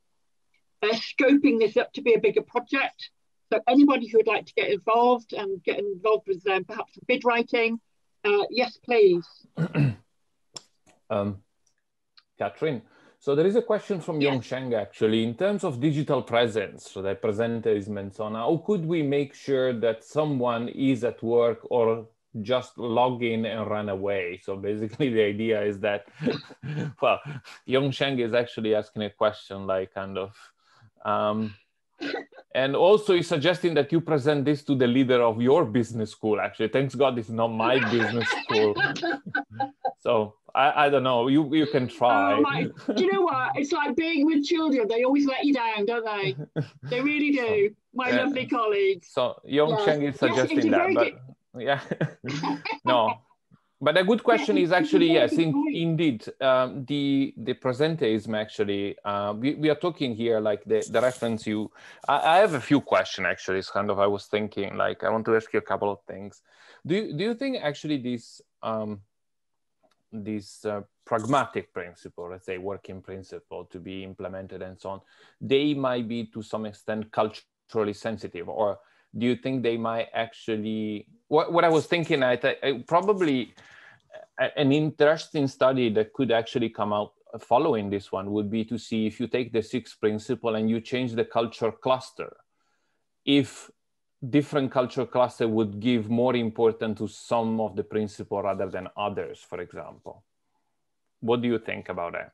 uh, scoping this up to be a bigger project. So anybody who would like to get involved and get involved with um, perhaps bid writing, uh, yes, please. um, Catherine, so there is a question from yes. Yongsheng actually, in terms of digital presence, so the presenter is Menzona. how could we make sure that someone is at work or just log in and run away. So basically the idea is that, well, Yongsheng is actually asking a question like kind of, um, and also he's suggesting that you present this to the leader of your business school. Actually, thanks God, it's not my business school. so I, I don't know. You you can oh, try. Oh my, do you know what? It's like being with children. They always let you down, don't they? They really do. My yeah. lovely colleagues. So Yongsheng yes. is suggesting yes, that, but yeah no but a good question is actually yes in, indeed um, the the presenteeism actually uh, we, we are talking here like the, the reference you I, I, have a few questions actually it's kind of i was thinking like i want to ask you a couple of things. Do you, do you think actually this um, this uh, pragmatic principle let's say working principle to be implemented and so on they might be to some extent culturally sensitive or do you think they might actually what, what i was thinking i, I uh, probably uh, an interesting study that could actually come out following this one would be to see if you take the sixth principle and you change the culture cluster. If different culture cluster would give more importance to some of the principle rather than others for example. What do you think about that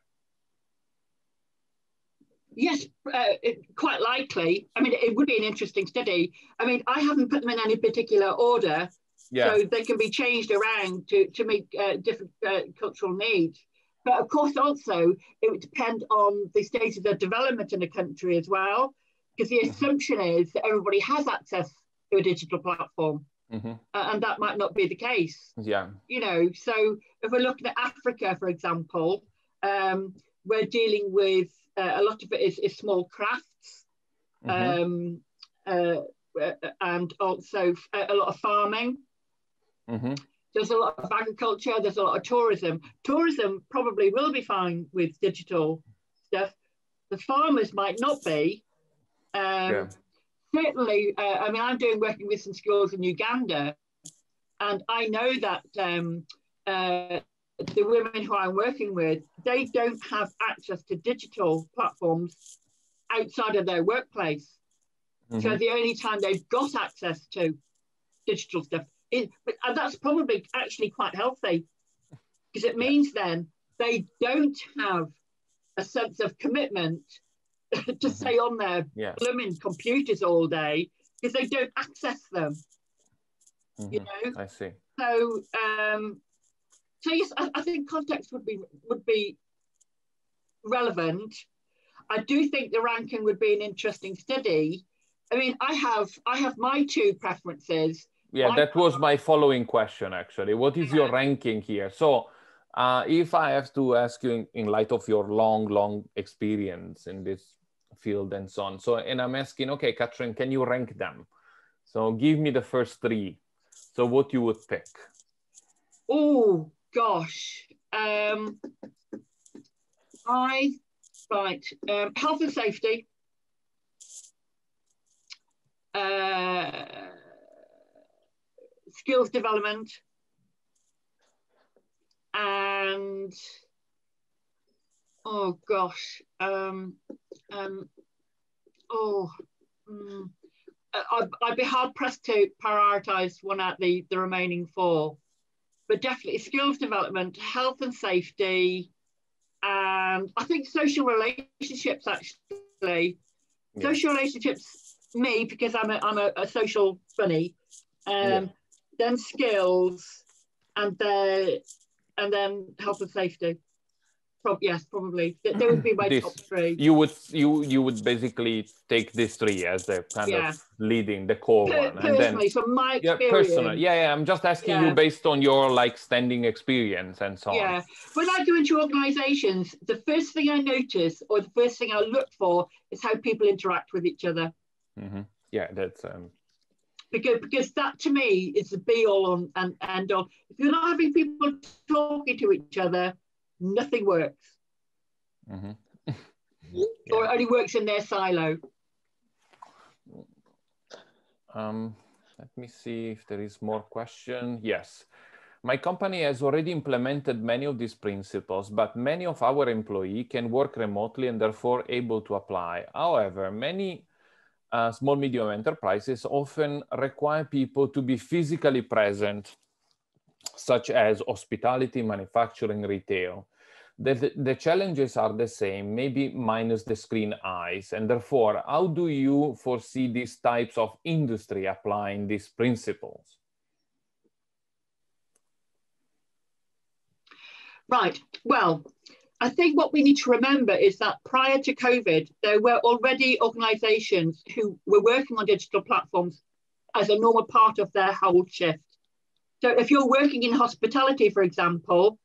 Yes, uh, it, quite likely. I mean, it would be an interesting study. I mean, I haven't put them in any particular order, yeah. so they can be changed around to, to meet uh, different uh, cultural needs. But of course, also, it would depend on the state of the development in the country as well, because the assumption is that everybody has access to a digital platform. Mm-hmm. And that might not be the case. Yeah. You know, so if we're looking at Africa, for example, um, we're dealing with uh, a lot of it is, is small crafts mm-hmm. um, uh, uh and also a lot of farming. Mm-hmm. There's a lot of agriculture, there's a lot of tourism. Tourism probably will be fine with digital stuff. The farmers might not be. Um, yeah. Certainly, uh, I mean, I'm doing working with some schools in Uganda, and I know that um, uh, the women who I'm working with, they don't have access to digital platforms outside of their workplace. Mm-hmm. So the only time they've got access to digital stuff is, but and that's probably actually quite healthy because it means then they don't have a sense of commitment to mm-hmm. stay on their yeah. blooming computers all day because they don't access them. Mm-hmm. You know, I see. So um, so yes, I, I think context would be would be relevant. I do think the ranking would be an interesting study. I mean, I have I have my two preferences. Yeah, that was my following question actually. What is your ranking here? So, uh, if I have to ask you in, in, light of your long, long experience in this field and so on. So, and I'm asking, okay, Catherine, can you rank them? So, give me the first three. So, what you would pick? Oh, gosh. Um, I, right, um, health and safety. Uh, skills development and oh gosh um, um, oh mm, I'd, I'd, be hard pressed to prioritize one out the the remaining four but definitely skills development, health and safety, and I think social relationships actually, yeah. social relationships, me because I'm a I'm a, a social bunny, um, yeah. then skills, and then and then health and safety. Pro- yes, probably. They, would be my this, top three. You would you you would basically take these three as the kind yeah. of leading the core per- one, and then from my experience. Yeah, personal. Yeah, yeah. I'm just asking yeah. you based on your like standing experience and so on. Yeah. When I go into organisations, the first thing I notice or the first thing I look for is how people interact with each other. Mm-hmm. Yeah, that's. Um... Because, because that to me is the be all and, and, and all. If you're not having people talking to each other, nothing works. Mm-hmm. yeah. Or it only works in their silo. Um, let me see if there is more question. Yes. My company has already implemented many of these principles, but many of our employees can work remotely and therefore able to apply. However, many uh, small medium enterprises often require people to be physically present, such as hospitality, manufacturing, retail the, the challenges are the same, maybe minus the screen eyes. And therefore, how do you foresee these types of industry applying these principles? Right. Well, I think what we need to remember is that prior to COVID, there were already organizations who were working on digital platforms as a normal part of their whole shift. So if you're working in hospitality, for example,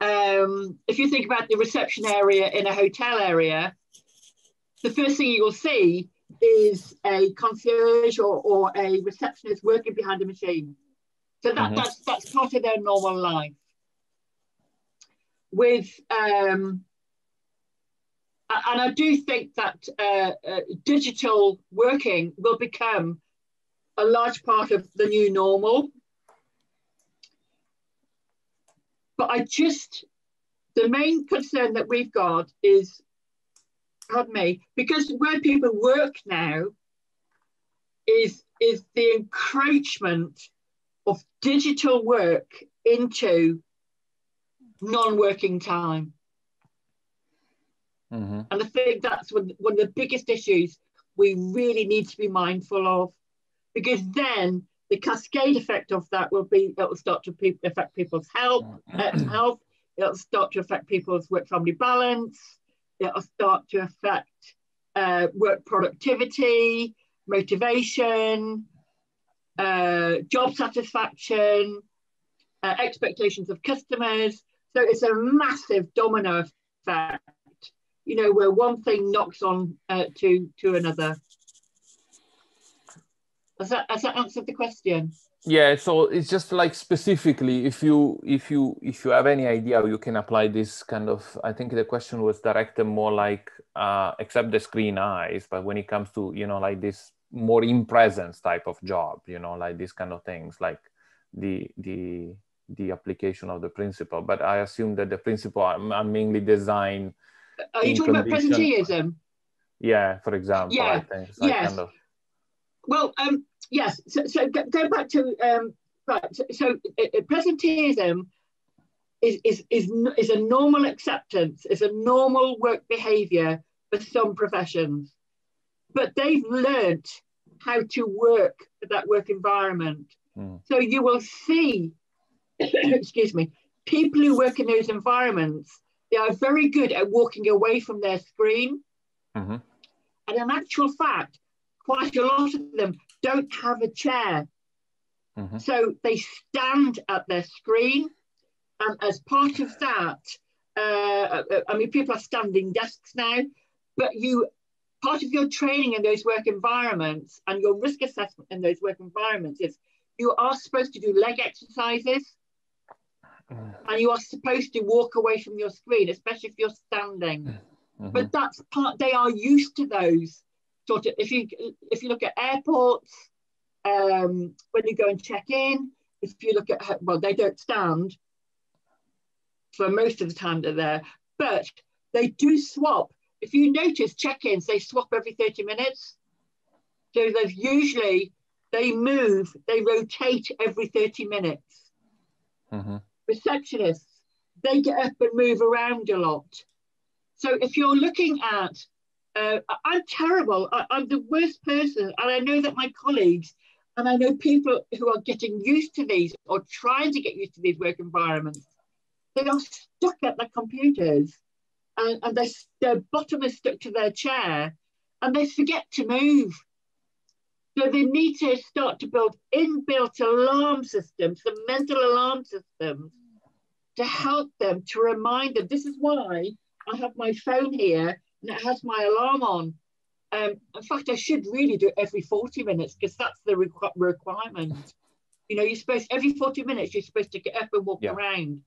um, if you think about the reception area in a hotel area, the first thing you'll see is a concierge or, or a receptionist working behind a machine. So that, mm-hmm. that's, that's part of their normal life. With, um, and I do think that uh, uh, digital working will become a large part of the new normal. But I just, the main concern that we've got is, pardon me, because where people work now is, is the encroachment of digital work into non-working time. Mm-hmm. And I think that's one, one of the biggest issues we really need to be mindful of, because then the cascade effect of that will be it will start to pe- affect people's health, uh, health. It'll start to affect people's work-family balance. It'll start to affect uh, work productivity, motivation, uh, job satisfaction, uh, expectations of customers. So it's a massive domino effect. You know, where one thing knocks on uh, to to another. Has that, has that answered the question? Yeah, so it's just like specifically if you if you if you have any idea you can apply this kind of I think the question was directed more like uh except the screen eyes, but when it comes to, you know, like this more in presence type of job, you know, like these kind of things, like the the the application of the principle. But I assume that the principle are, are mainly designed. Are you talking about presenteeism? Yeah, for example. Yeah. yes. Kind of, well, um, yes. So, so go back to um, right. So, so uh, presenteeism is, is is is a normal acceptance. It's a normal work behaviour for some professions, but they've learnt how to work for that work environment. Mm. So you will see, excuse me, people who work in those environments. They are very good at walking away from their screen. Mm-hmm. And in actual fact, quite a lot of them don't have a chair. Mm-hmm. So they stand at their screen. And as part of that, uh, I mean, people are standing desks now, but you, part of your training in those work environments and your risk assessment in those work environments is you are supposed to do leg exercises mm. and you are supposed to walk away from your screen, especially if you're standing. Mm-hmm. But that's part, they are used to those sort of if you if you look at airports um, when you go and check in if you look at well they don't stand for most of the time they're there but they do swap if you notice check-ins they swap every 30 minutes so there's usually they move they rotate every 30 minutes mm-hmm. receptionists they get up and move around a lot. So if you're looking at, uh, I'm terrible, I, I'm the worst person, and I know that my colleagues and I know people who are getting used to these or trying to get used to these work environments, they are stuck at their computers and, and their, their bottom is stuck to their chair and they forget to move. So they need to start to build inbuilt alarm systems, the mental alarm systems to help them, to remind them. This is why I have my phone here and it has my alarm on. Um, in fact, I should really do it every 40 minutes because that's the requ requirement. You know, you're supposed, every 40 minutes, you're supposed to get up and walk yeah. around.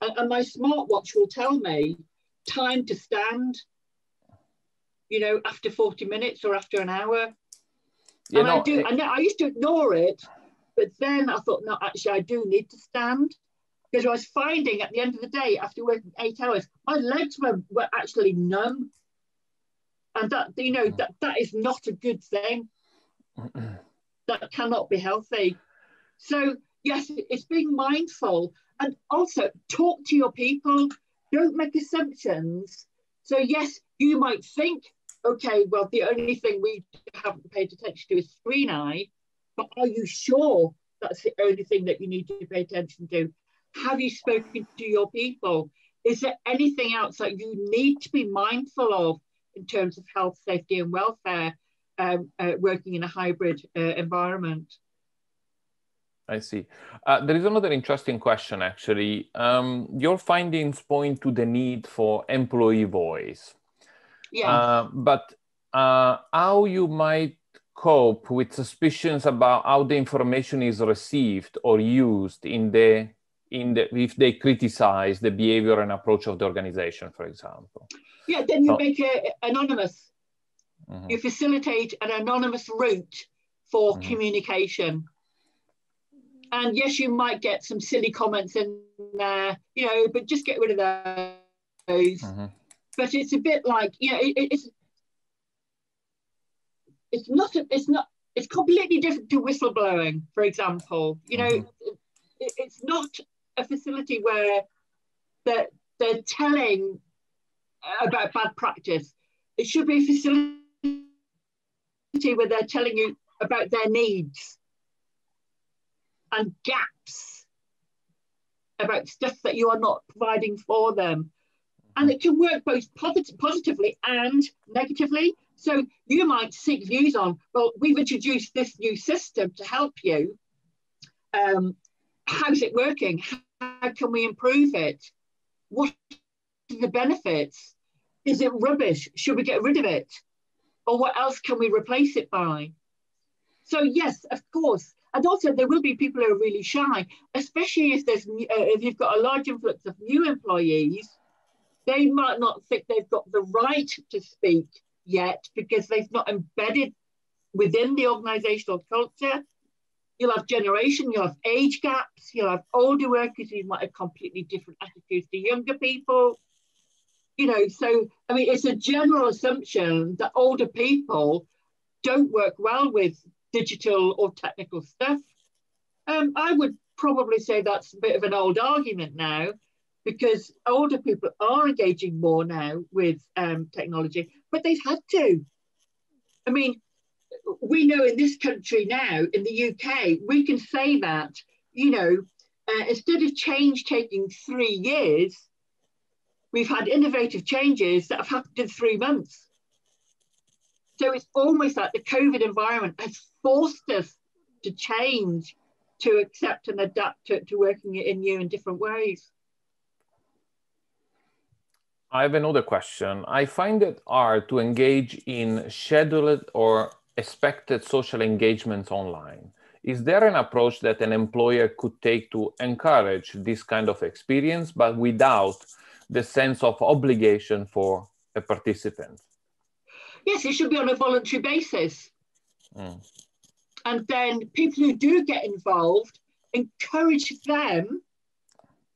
And, and my smartwatch will tell me time to stand, you know, after 40 minutes or after an hour. You and know, I do, it, I, I used to ignore it, but then I thought, no, actually, I do need to stand because I was finding at the end of the day, after working eight hours, my legs were, were actually numb. And that, you know, that, that is not a good thing. that cannot be healthy. So, yes, it's being mindful and also talk to your people. Don't make assumptions. So, yes, you might think okay, well, the only thing we haven't paid attention to is screen eye, but are you sure that's the only thing that you need to pay attention to? Have you spoken to your people? Is there anything else that you need to be mindful of in terms of health, safety, and welfare um, uh, working in a hybrid uh, environment? I see. Uh, there is another interesting question, actually. Um, your findings point to the need for employee voice. Yeah. Uh, but uh, how you might cope with suspicions about how the information is received or used in the the if they criticize the behavior and approach of the organization, for example. Yeah, then you so, make it anonymous. Mm-hmm. You facilitate an anonymous route for mm-hmm. communication. And yes, you might get some silly comments in there, you know, but just get rid of those. Mm-hmm but it's a bit like you know it, it's it's not it's not it's completely different to whistleblowing for example you know mm-hmm. it, it's not a facility where they're, they're telling about bad practice it should be a facility where they're telling you about their needs and gaps about stuff that you are not providing for them and it can work both posit- positively and negatively. So you might seek views on, well, we've introduced this new system to help you. Um, how's it working? How can we improve it? What are the benefits? Is it rubbish? Should we get rid of it? Or what else can we replace it by? So yes, of course. And also there will be people who are really shy, especially if there's uh, if you've got a large influx of new employees they might not think they've got the right to speak yet because they've not embedded within the organizational culture. You'll have generation, you'll have age gaps, you'll have older workers who might have completely different attitudes to younger people. You know, so I mean, it's a general assumption that older people don't work well with digital or technical stuff. Um, I would probably say that's a bit of an old argument now because older people are engaging more now with um, technology, but they've had to. I mean, we know in this country now, in the UK, we can say that, you know, uh, instead of change taking three years, we've had innovative changes that have happened in three months. So it's almost like the COVID environment has forced us to change, to accept and adapt to, to working in new and different ways. I have another question. I find it hard to engage in scheduled or expected social engagements online. Is there an approach that an employer could take to encourage this kind of experience, but without the sense of obligation for a participant? Yes, it should be on a voluntary basis. Mm. And then people who do get involved, encourage them,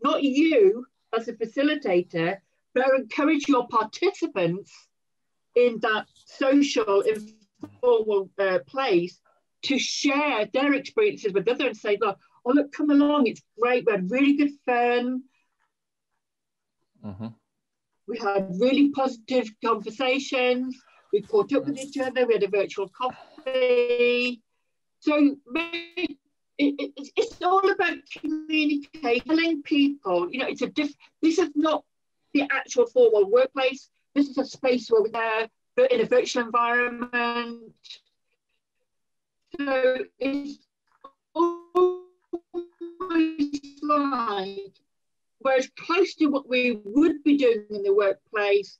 not you as a facilitator, but encourage your participants in that social informal uh, place to share their experiences with others and say, look, oh look, come along, it's great, we had really good fun. Mm-hmm. We had really positive conversations. We caught up with each other. We had a virtual coffee. So it, it, it's all about communicating, telling people, you know, it's a diff. This is not the actual formal workplace. This is a space where we're there, in a virtual environment. So it's always like we're as close to what we would be doing in the workplace,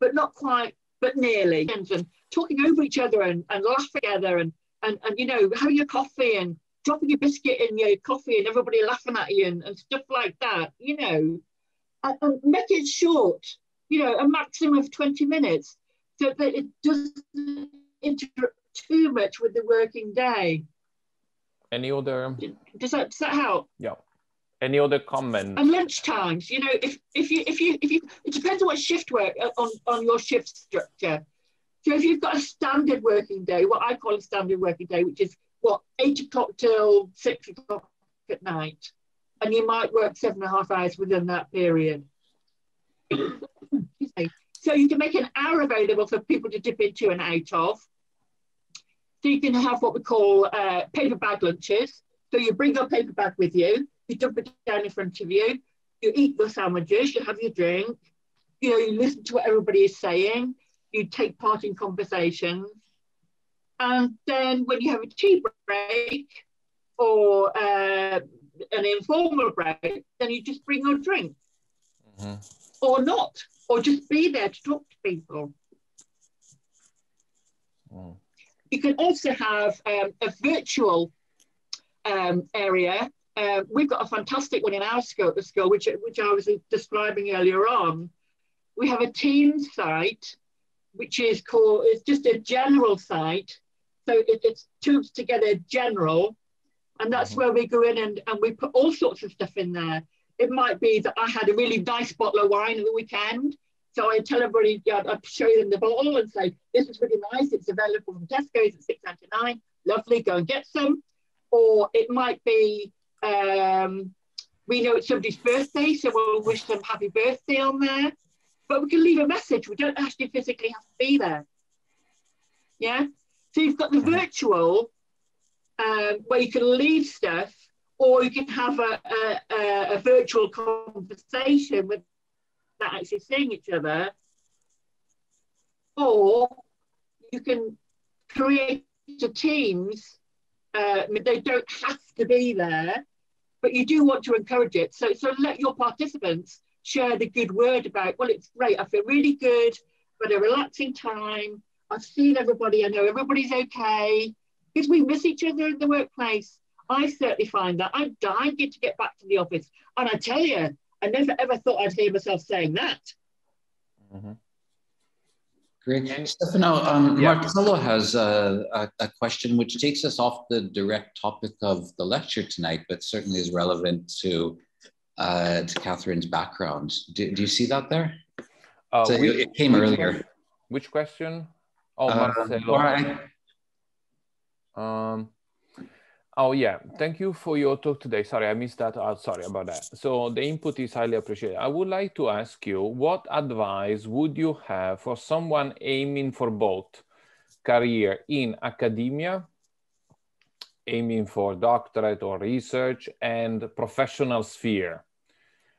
but not quite, but nearly. And, and talking over each other and, and laughing together and, and, and, you know, having a coffee and dropping your biscuit in your coffee and everybody laughing at you and, and stuff like that, you know. And, and make it short, you know, a maximum of 20 minutes so that it doesn't interrupt too much with the working day. Any other? Does that, does that help? Yeah. Any other comment? And lunch times, you know, if, if you if you if you it depends on what shift work uh, on, on your shift structure. So if you've got a standard working day, what I call a standard working day, which is what eight o'clock till six o'clock at night, and you might work seven and a half hours within that period. so you can make an hour available for people to dip into and out of. So you can have what we call uh, paper bag lunches. So you bring your paper bag with you you dump it down in front of you, you eat your sandwiches, you have your drink, you know, you listen to what everybody is saying, you take part in conversations. And then when you have a tea break or uh, an informal break, then you just bring your drink. Mm-hmm. Or not, or just be there to talk to people. Mm. You can also have um, a virtual um, area uh, we've got a fantastic one in our school, the school, which, which I was describing earlier on. We have a team site, which is called, it's just a general site. So it, it's tubes together general. And that's mm-hmm. where we go in and, and we put all sorts of stuff in there. It might be that I had a really nice bottle of wine at the weekend. So I tell everybody, yeah, I'd show them the bottle and say, this is really nice. It's available from Tesco's at six ninety nine. Lovely, go and get some. Or it might be um, we know it's somebody's birthday, so we'll wish them happy birthday on there. But we can leave a message. We don't actually physically have to be there. Yeah. So you've got the mm-hmm. virtual um, where you can leave stuff, or you can have a, a, a virtual conversation with that actually seeing each other, or you can create the teams. Uh, they don't have to be there, but you do want to encourage it. So, so let your participants share the good word about, well, it's great. I feel really good, but a relaxing time. I've seen everybody. I know everybody's okay because we miss each other in the workplace. I certainly find that I'm dying to get back to the office. And I tell you, I never ever thought I'd hear myself saying that. Mm-hmm. Great. Stefano, um, yeah. Marcelo has a, a, a, question which takes us off the direct topic of the lecture tonight, but certainly is relevant to, uh, to Catherine's background. Do, do you see that there? Uh, so which, it came which earlier. One? Which question? Oh, uh, Marcelo. Um, Oh yeah, thank you for your talk today. Sorry, I missed that. Uh, sorry about that. So the input is highly appreciated. I would like to ask you, what advice would you have for someone aiming for both career in academia, aiming for doctorate or research, and professional sphere?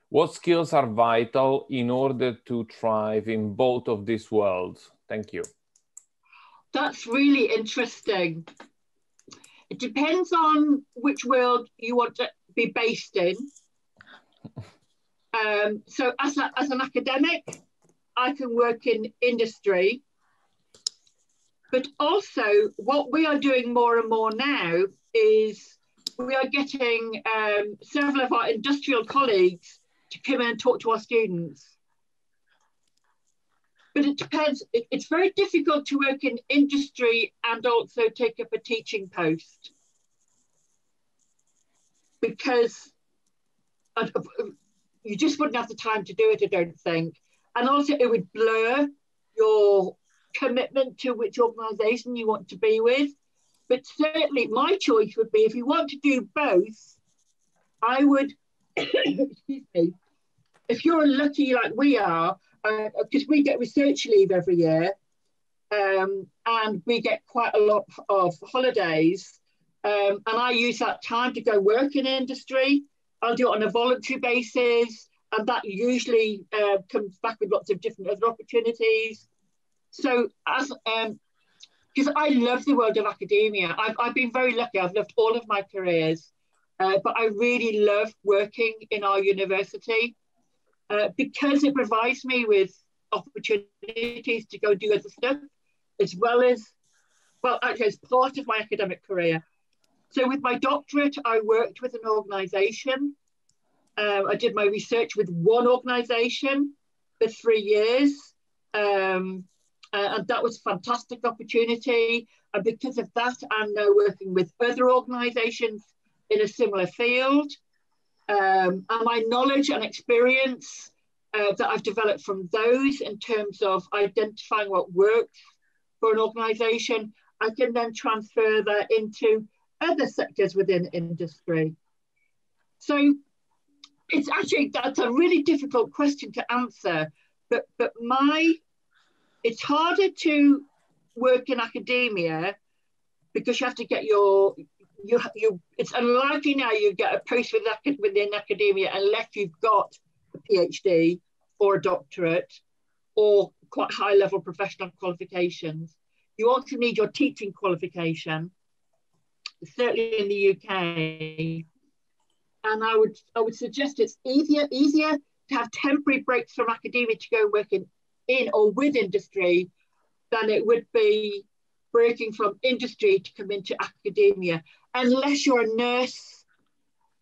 What skills are vital in order to thrive in both of these worlds? Thank you. That's really interesting. It depends on which world you want to be based in. Um, so as, a, as an academic, I can work in industry. But also what we are doing more and more now is we are getting um, several of our industrial colleagues to come and talk to our students. But it depends. It, it's very difficult to work in industry and also take up a teaching post because uh, uh, you just wouldn't have the time to do it, I don't think. And also, it would blur your commitment to which organisation you want to be with. But certainly, my choice would be if you want to do both, I would, excuse me, if you're lucky like we are, because uh, we get research leave every year, um, and we get quite a lot of holidays, um, and I use that time to go work in industry. I'll do it on a voluntary basis, and that usually uh, comes back with lots of different other opportunities. So, as because um, I love the world of academia, I've, I've been very lucky. I've loved all of my careers, uh, but I really love working in our university uh, because it provides me with opportunities to go do other stuff, as well as, well, actually, as part of my academic career. So with my doctorate, I worked with an organization. Uh, I did my research with one organization for three years. Um, uh, and that was a fantastic opportunity. And because of that, I'm now working with other organizations in a similar field. Um, and my knowledge and experience uh, that I've developed from those in terms of identifying what works for an organization, I can then transfer that into other sectors within industry. So it's actually, that's a really difficult question to answer, but, but my, it's harder to work in academia because you have to get your, you, you, it's unlikely now you get a post with, within academia unless you've got a PhD or a doctorate or quite high level professional qualifications. You also need your teaching qualification certainly in the UK. And I would I would suggest it's easier easier to have temporary breaks from academia to go work in, in or with industry than it would be breaking from industry to come into academia, unless you're a nurse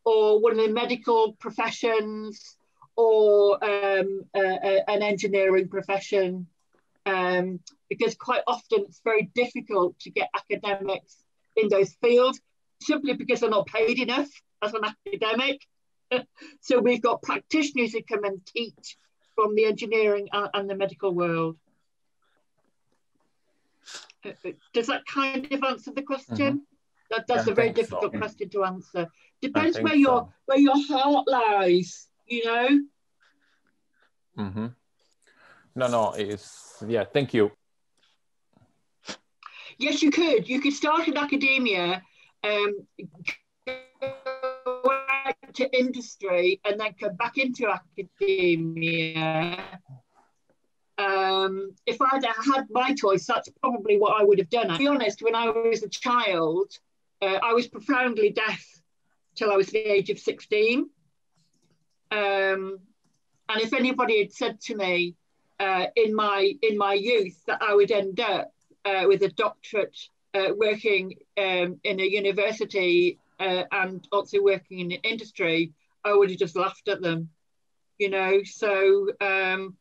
or one of the medical professions or um, an engineering profession, um, because quite often it's very difficult to get academics in those fields simply because they're not paid enough as an academic. so we've got practitioners who come and teach from the engineering and, and the medical world. Uh, uh, does that kind of answer the question? Mm -hmm. That, that's yeah, a very difficult so. question to answer. Depends where so. your where your heart lies, you know. Mm -hmm. No, no, it's yeah. Thank you. Yes, you could. You could start in academia, um, go to industry, and then come back into academia. Um, if I'd had my choice, that's probably what I would have done. To be honest, when I was a child, uh, I was profoundly deaf till I was the age of 16. Um, and if anybody had said to me uh, in my in my youth that I would end up uh, with a doctorate uh, working um, in a university uh, and also working in the industry, I would have just laughed at them, you know. So, um,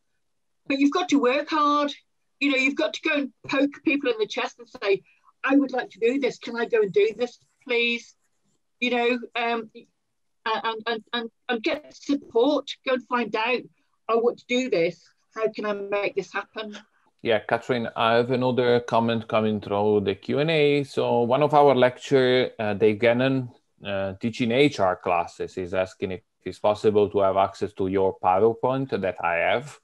but you've got to work hard. You know, you've got to go and poke people in the chest and say, I would like to do this. Can I go and do this, please? You know, um, and, and, and, and get support. Go and find out, I want to do this. How can I make this happen? Yeah, Catherine, I have another comment coming through the Q&A. So one of our lecturer, uh, Dave Gannon, uh, teaching HR classes, is asking if it's possible to have access to your PowerPoint that I have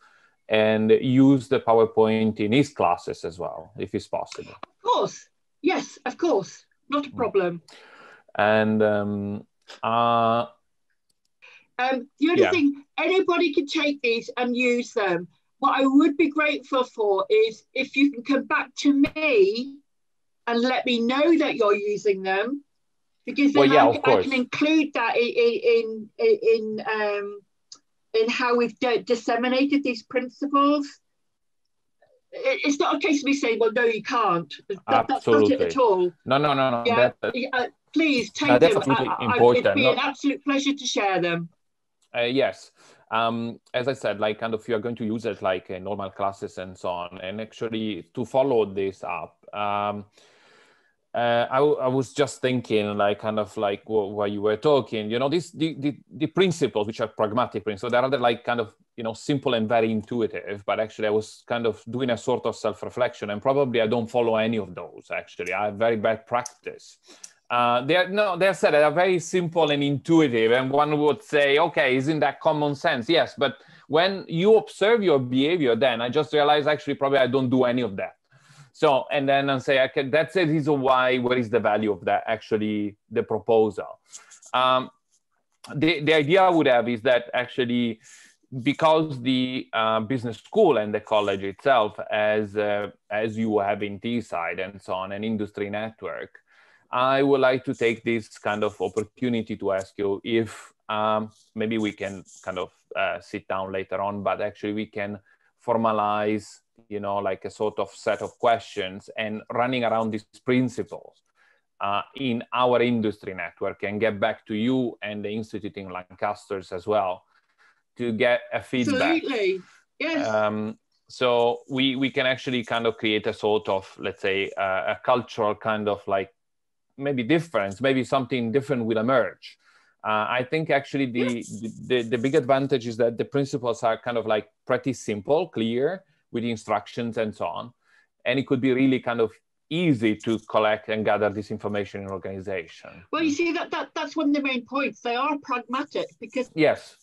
and use the PowerPoint in his classes as well, if it's possible. Of course. Yes, of course. Not a problem. And um, uh, um, the only yeah. thing, anybody can take these and use them what I would be grateful for is if you can come back to me and let me know that you're using them, because then well, yeah, I, I, can include that in in in, um, in how we've disseminated these principles. It's not a case of me saying, "Well, no, you can't." That, that's not it at all. No, no, no, no. Yeah, uh, please take no, them. I, I, it'd be an absolute pleasure to share them. Uh, yes um, as I said, like kind of you are going to use it like in normal classes and so on. And actually to follow this up, um, uh, I, I, was just thinking like kind of like while you were talking, you know, this the, the, the principles which are pragmatic principles, they're rather like kind of, you know, simple and very intuitive, but actually I was kind of doing a sort of self-reflection and probably I don't follow any of those actually. I have very bad practice Uh, they're no, they're said they are very simple and intuitive, and one would say, okay, isn't that common sense? Yes, but when you observe your behavior, then I just realized actually probably I don't do any of that. So and then I say, okay, that's the reason why. What is the value of that? Actually, the proposal. Um, the the idea I would have is that actually because the uh, business school and the college itself, as uh, as you have in Teesside and so on, an industry network, I would like to take this kind of opportunity to ask you if um, maybe we can kind of uh, sit down later on, but actually we can formalize, you know, like a sort of set of questions and running around these principles. Uh, in our industry network and get back to you and the institute in Lancasters as well to get a feedback. Absolutely. Yes. Um, so we we can actually kind of create a sort of let's say uh, a cultural kind of like maybe difference, maybe something different will emerge. Uh, I think actually the, yes. the, the big advantage is that the principles are kind of like pretty simple, clear with the instructions and so on, and it could be really kind of easy to collect and gather this information in organization. Well, you see that, that that's one of the main points. They are pragmatic because yes,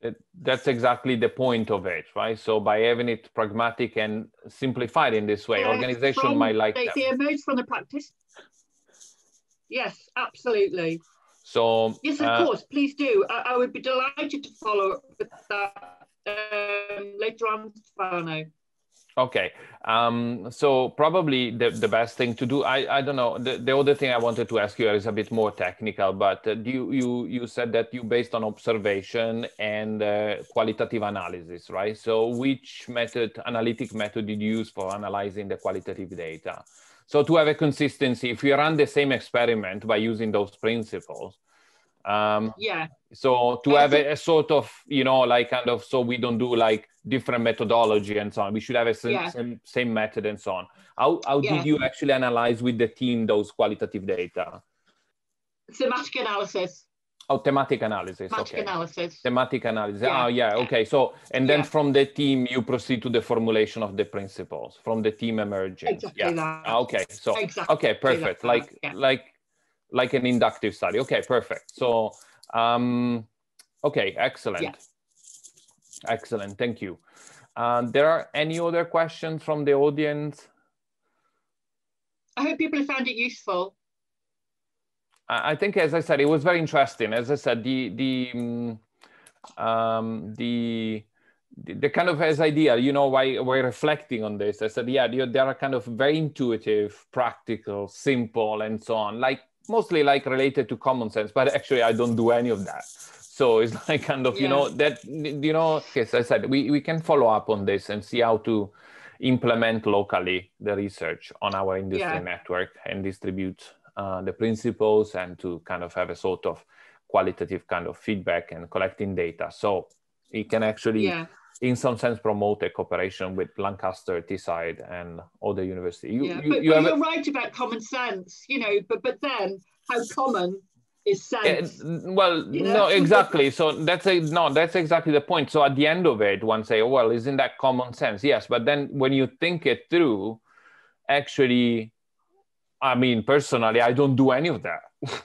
it, that's exactly the point of it, right? So by having it pragmatic and simplified in this way, uh, organization from, might like they, them. They emerge from the practice. Yes, absolutely. So yes, of uh, course, please do. I, I, would be delighted to follow up with that um, later on, Stefano. Okay. Um, so probably the, the best thing to do, I, I don't know, the, the other thing I wanted to ask you is a bit more technical, but uh, you, you, you said that you based on observation and uh, qualitative analysis, right? So which method, analytic method did you use for analyzing the qualitative data? So to have a consistency, if we run the same experiment by using those principles, um, yeah. So to have a, a, sort of, you know, like kind of, so we don't do like different methodology and so on. We should have a same, yeah. same, same, method and so on. How, how yeah. did you actually analyze with the team those qualitative data? Thematic analysis. Oh, thematic analysis. Thematic okay. analysis. Thematic analysis. Yeah. Oh, yeah. Okay. So, and then from the team, you proceed to the formulation of the principles from the team emerging. Exactly yeah. That. Ah, okay. So, exactly okay, perfect. Like, like like an inductive study. Okay, perfect. So, um, okay, excellent. Yeah. Excellent. Thank you. Uh, there are any other questions from the audience? I hope people found it useful. I think, as I said, it was very interesting. As I said, the the um, the the kind of as idea, you know, why we're reflecting on this. I said, yeah, they are kind of very intuitive, practical, simple, and so on. Like mostly like related to common sense, but actually I don't do any of that. So it's like kind of, yeah. you know, that, you know, as I said, we, we can follow up on this and see how to implement locally the research on our industry yeah. network and distribute uh, the principles and to kind of have a sort of qualitative kind of feedback and collecting data. So it can actually yeah in some sense promote a cooperation with Lancaster, Teesside, and other universities. You, yeah, you, but, you you're a... right about common sense, you know. But but then how common is sense? Uh, well, you know? no, exactly. So that's a no, that's exactly the point. So at the end of it, one say, oh, well, isn't that common sense? Yes, but then when you think it through, actually, I mean, personally, I don't do any of that.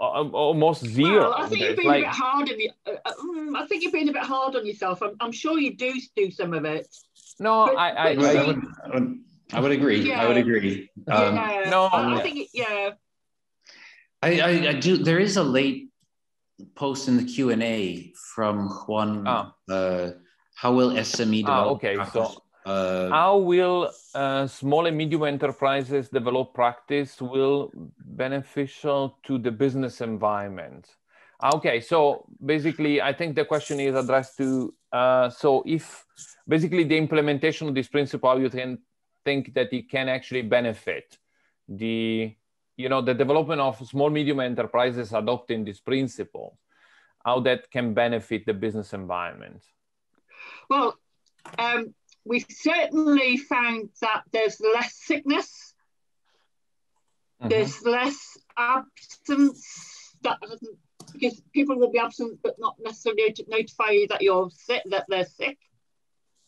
almost zero. Well, I think you've been like, a bit hard on you. Uh, uh, mm, I think you've been a bit hard on yourself. I'm, I'm sure you do do some of it. No, but, I, I, but I, would, I, would, I would agree. Yeah. I would agree. Um, yeah. No, I, I think yeah. I, I, I, do. There is a late post in the Q and A from Juan. Oh. Uh, how will SME develop? Ah, okay, so uh, How will uh, small and medium enterprises develop practice will beneficial to the business environment? Okay, so basically, I think the question is addressed to, uh, so if basically the implementation of this principle, you can think that it can actually benefit the, you know, the development of small, medium enterprises adopting this principle, how that can benefit the business environment? Well, um, we certainly found that there's less sickness, mm-hmm. there's less absence that because people will be absent but not necessarily to notify you that you're sick, that they're sick.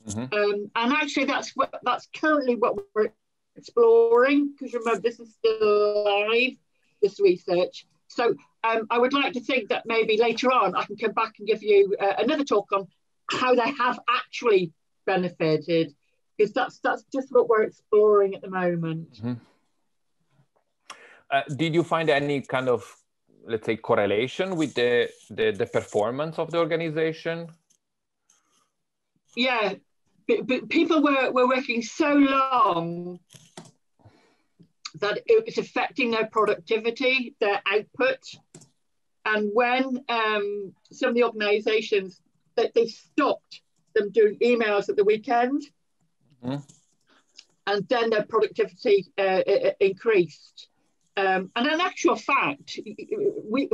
Mm-hmm. Um, and actually, that's what that's currently what we're exploring, because remember, this is still live, this research. So um, I would like to think that maybe later on I can come back and give you uh, another talk on how they have actually benefited, because that's that's just what we're exploring at the moment. Mm-hmm. Uh, did you find any kind of let's say correlation with the, the, the performance of the organization yeah but, but people were, were working so long that it was affecting their productivity their output and when um, some of the organizations that they stopped them doing emails at the weekend mm-hmm. and then their productivity uh, increased um, and in actual fact, we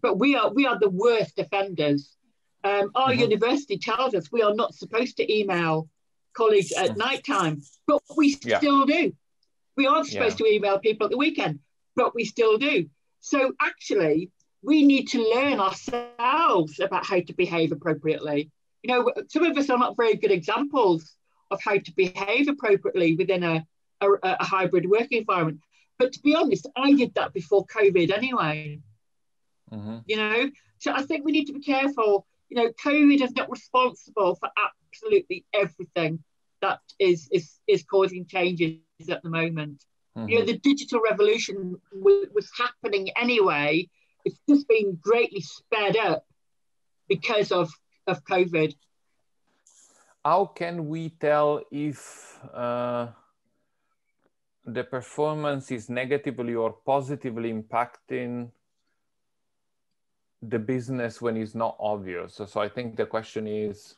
but we are we are the worst offenders. Um, our mm-hmm. university tells us we are not supposed to email colleagues at night time, but we yeah. still do. We aren't supposed yeah. to email people at the weekend, but we still do. So actually, we need to learn ourselves about how to behave appropriately. You know, some of us are not very good examples of how to behave appropriately within a, a, a hybrid working environment. But to be honest, I did that before COVID anyway. Mm-hmm. You know, so I think we need to be careful. You know, COVID is not responsible for absolutely everything that is is is causing changes at the moment. Mm-hmm. You know, the digital revolution w- was happening anyway. It's just been greatly sped up because of of COVID. How can we tell if? Uh the performance is negatively or positively impacting the business when it's not obvious. So, so I think the question is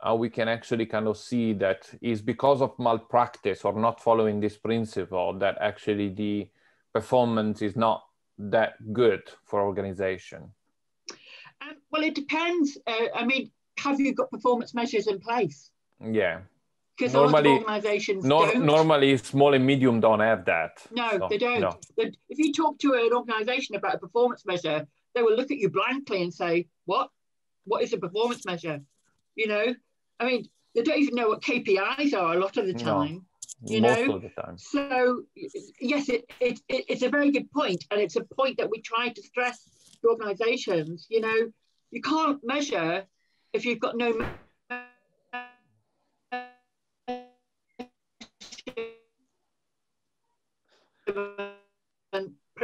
how we can actually kind of see that is because of malpractice or not following this principle that actually the performance is not that good for organization. Um, well, it depends. Uh, I mean, have you got performance measures in place? Yeah. Because normally, organizations nor, normally small and medium don't have that. No, so, they don't. No. If you talk to an organization about a performance measure, they will look at you blankly and say, "What? What is a performance measure?" You know, I mean, they don't even know what KPIs are a lot of the time. No, you most know? of the time. So yes, it, it, it, it's a very good point, and it's a point that we try to stress to organizations. You know, you can't measure if you've got no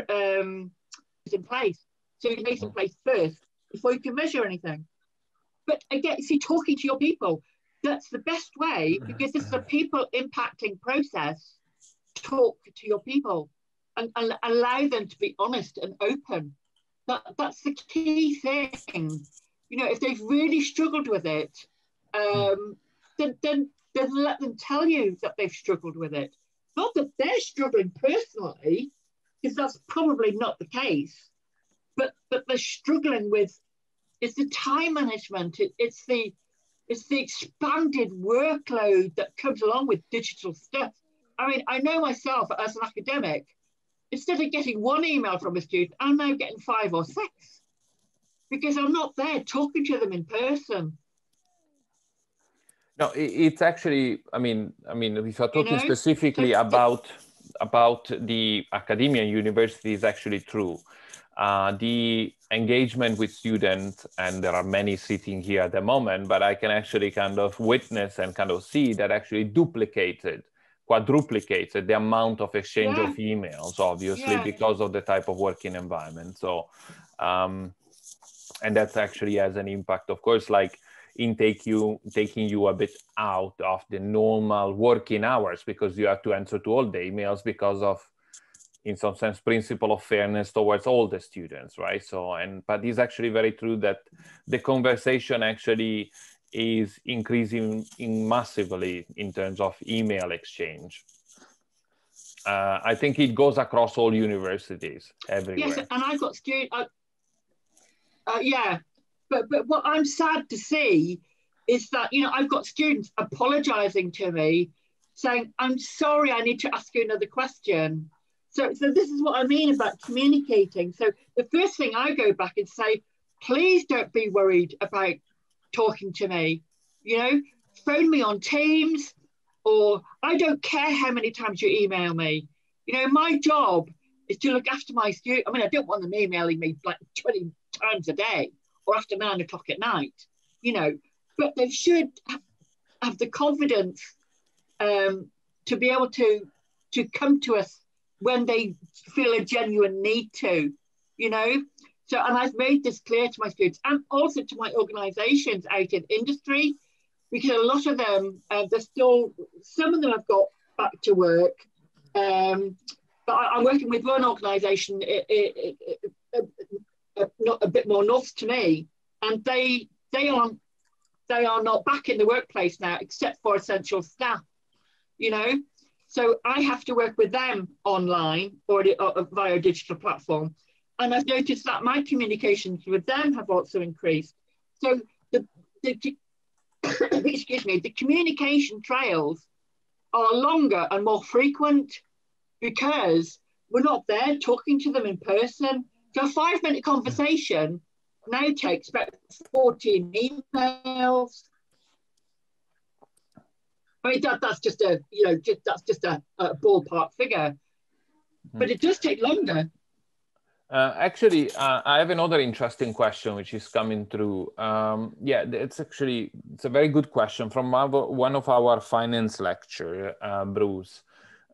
um, in place. So you place in place first before you can measure anything. But again, see, talking to your people, that's the best way because this is a people impacting process. Talk to your people and, and allow them to be honest and open. That, that's the key thing. You know, if they've really struggled with it, um, then, then, then let them tell you that they've struggled with it. Not that they're struggling personally, because that's probably not the case, but but they're struggling with it's the time management, it, it's the it's the expanded workload that comes along with digital stuff. I mean, I know myself as an academic, instead of getting one email from a student, I'm now getting five or six because I'm not there talking to them in person. No, it's actually. I mean, I mean, if you're talking you know, specifically about about the academia and university is actually true. Uh, the engagement with students, and there are many sitting here at the moment, but I can actually kind of witness and kind of see that actually duplicated, quadruplicated the amount of exchange yeah. of emails, obviously, yeah. because of the type of working environment. So, um, and that actually has an impact, of course, like in take you taking you a bit out of the normal working hours because you have to answer to all the emails because of in some sense principle of fairness towards all the students right so and but it's actually very true that the conversation actually is increasing in massively in terms of email exchange uh, I think it goes across all universities everywhere. Yes, and I've got students. Uh, uh, yeah, but but what I'm sad to see is that you know I've got students apologizing to me, saying I'm sorry, I need to ask you another question. So so this is what I mean about communicating. So the first thing I go back and say, please don't be worried about talking to me. You know, phone me on Teams or I don't care how many times you email me. You know, my job is to look after my students. I mean, I don't want them emailing me like 20 times a day or after nine o'clock at night, you know, but they should have, the confidence um, to be able to to come to us when they feel a genuine need to, you know. So, and I've made this clear to my students and also to my organisations out in industry, because a lot of them, uh, they're still, some of them have got back to work. Um, but I, am working with one organisation, not a bit more north to me, and they they aren't they are not back in the workplace now, except for essential staff. You know, so I have to work with them online or, or via a digital platform. And I've noticed that my communications with them have also increased. So the, the excuse me, the communication trails are longer and more frequent because we're not there talking to them in person. So a five minute conversation now takes about 14 emails, I mean, that, that's just a, you know, just, that's just a, a ballpark figure. But hmm. it does take longer. Uh, actually, uh, I have another interesting question which is coming through. Um, yeah, it's actually it's a very good question from our, one of our finance lecture, uh, Bruce.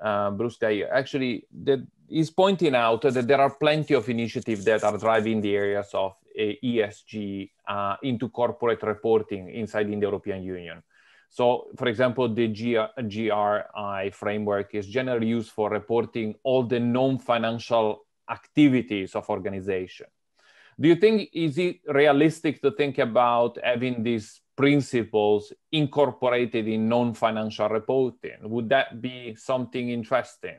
Uh, Bruce Day. Actually, that is pointing out that there are plenty of initiatives that are driving the areas of uh, ESG uh, into corporate reporting inside in the European Union. So, for example, the GRI framework is generally used for reporting all the non-financial activities of organization. Do you think is it realistic to think about having these principles incorporated in non-financial reporting? Would that be something interesting?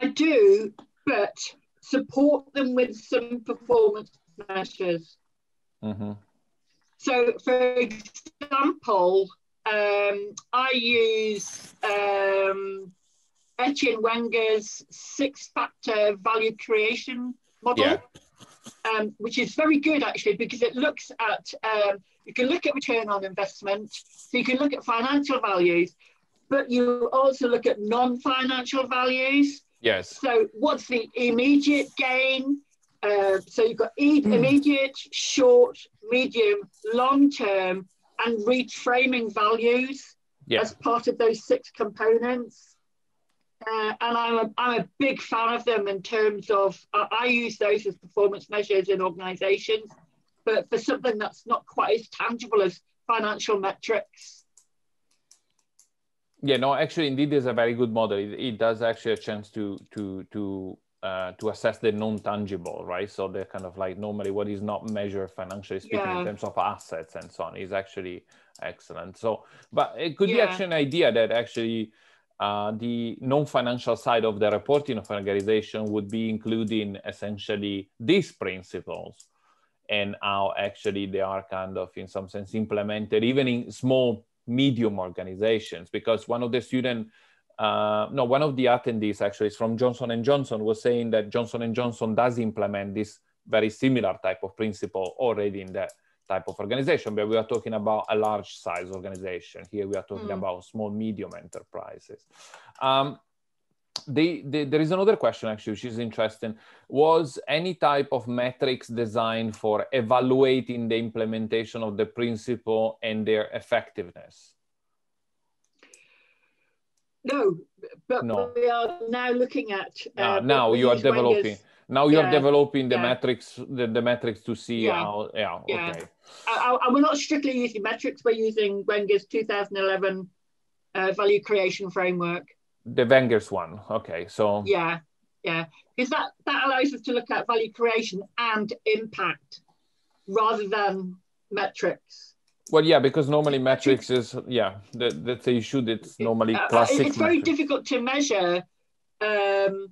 I do, but support them with some performance measures. Mm-hmm. So, for example, um, I use um, Etienne Wenger's six factor value creation model, yeah. um, which is very good actually because it looks at, um, you can look at return on investment, so you can look at financial values, but you also look at non financial values. Yes. So, what's the immediate gain? Uh, so you've got mm. immediate, short, medium, long term, and reframing values yeah. as part of those six components. Uh, and I'm a, I'm a big fan of them in terms of, uh, I use those as performance measures in organizations, but for something that's not quite as tangible as financial metrics. Yeah, no, actually, indeed, is a very good model. It, it does actually a chance to to to uh, to assess the non-tangible, right? So they're kind of like normally what is not measured financially speaking yeah. in terms of assets and so on is actually excellent. So, but it could yeah. be actually an idea that actually uh, the non-financial side of the reporting of an organization would be including essentially these principles and how actually they are kind of in some sense implemented even in small medium organizations. Because one of the student uh, no, one of the attendees actually is from Johnson and Johnson was saying that Johnson and Johnson does implement this very similar type of principle already in that type of organization, but we are talking about a large size organization. Here we are talking mm. about small, medium enterprises. Um, the, the, there is another question actually, which is interesting. Was any type of metrics designed for evaluating the implementation of the principle and their effectiveness? No, but no. we are now looking at. Uh, now you are developing. Now you yeah, developing the yeah. metrics, the, the metrics to see yeah. how. Yeah. yeah. Okay. I, I, we're not strictly using metrics. We're using Wenger's 2011 uh, value creation framework. The Wenger's one. Okay. So. Yeah. Yeah. Because that that allows us to look at value creation and impact rather than metrics. Well, yeah, because normally metrics is yeah, that, that's the issue. It's normally uh. It's very difficult to measure. Um,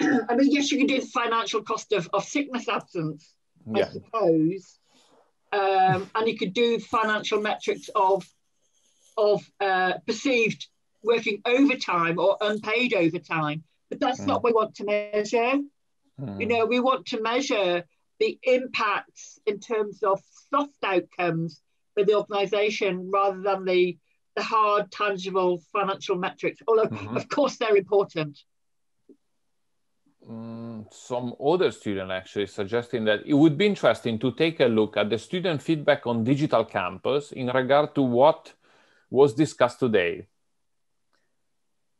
I mean, yes, you can do the financial cost of, of sickness absence, I suppose, um, and you could do financial metrics of of uh, perceived working overtime or unpaid overtime, but that's mm. not what we want to measure. Mm. You know, we want to measure the impacts in terms of soft outcomes for the organisation rather than the the hard, tangible financial metrics, although mm-hmm. of course they're important. Mm, some other student actually suggesting that it would be interesting to take a look at the student feedback on digital campus in regard to what was discussed today.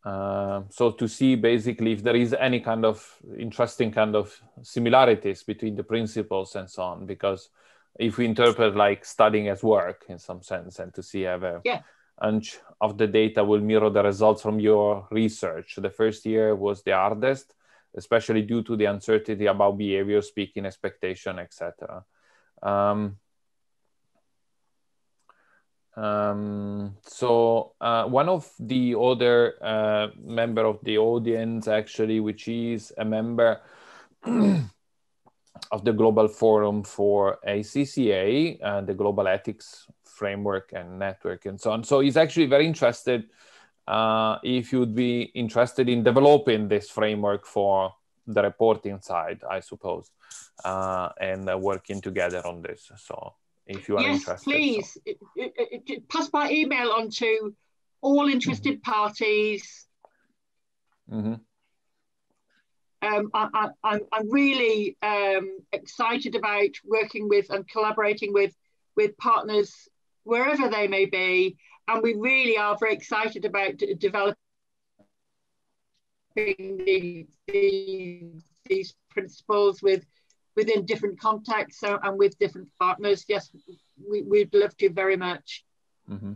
Uh, so to see basically if there is any kind of interesting kind of similarities between the principles and so on, because if we interpret like studying as work in some sense and to see have a yeah. bunch of the data will mirror the results from your research. The first year was the hardest, especially due to the uncertainty about behavior, speaking, expectation, etc. Um, um, so uh, one of the other uh, member of the audience, actually, which is a member of the Global Forum for ACCA, uh, the Global Ethics Framework and Network, and so on. So he's actually very interested uh, if you'd be interested in developing this framework for the reporting side, I suppose, uh, and uh, working together on this. So if you are yes, interested. please so. it, it, it, pass by email on to all interested mm-hmm. parties. Mm-hmm. Um, I, I, I'm really um, excited about working with and collaborating with with partners wherever they may be, and we really are very excited about developing the, the, these principles with within different contexts and with different partners. Yes, we, would love to very much. Mm-hmm.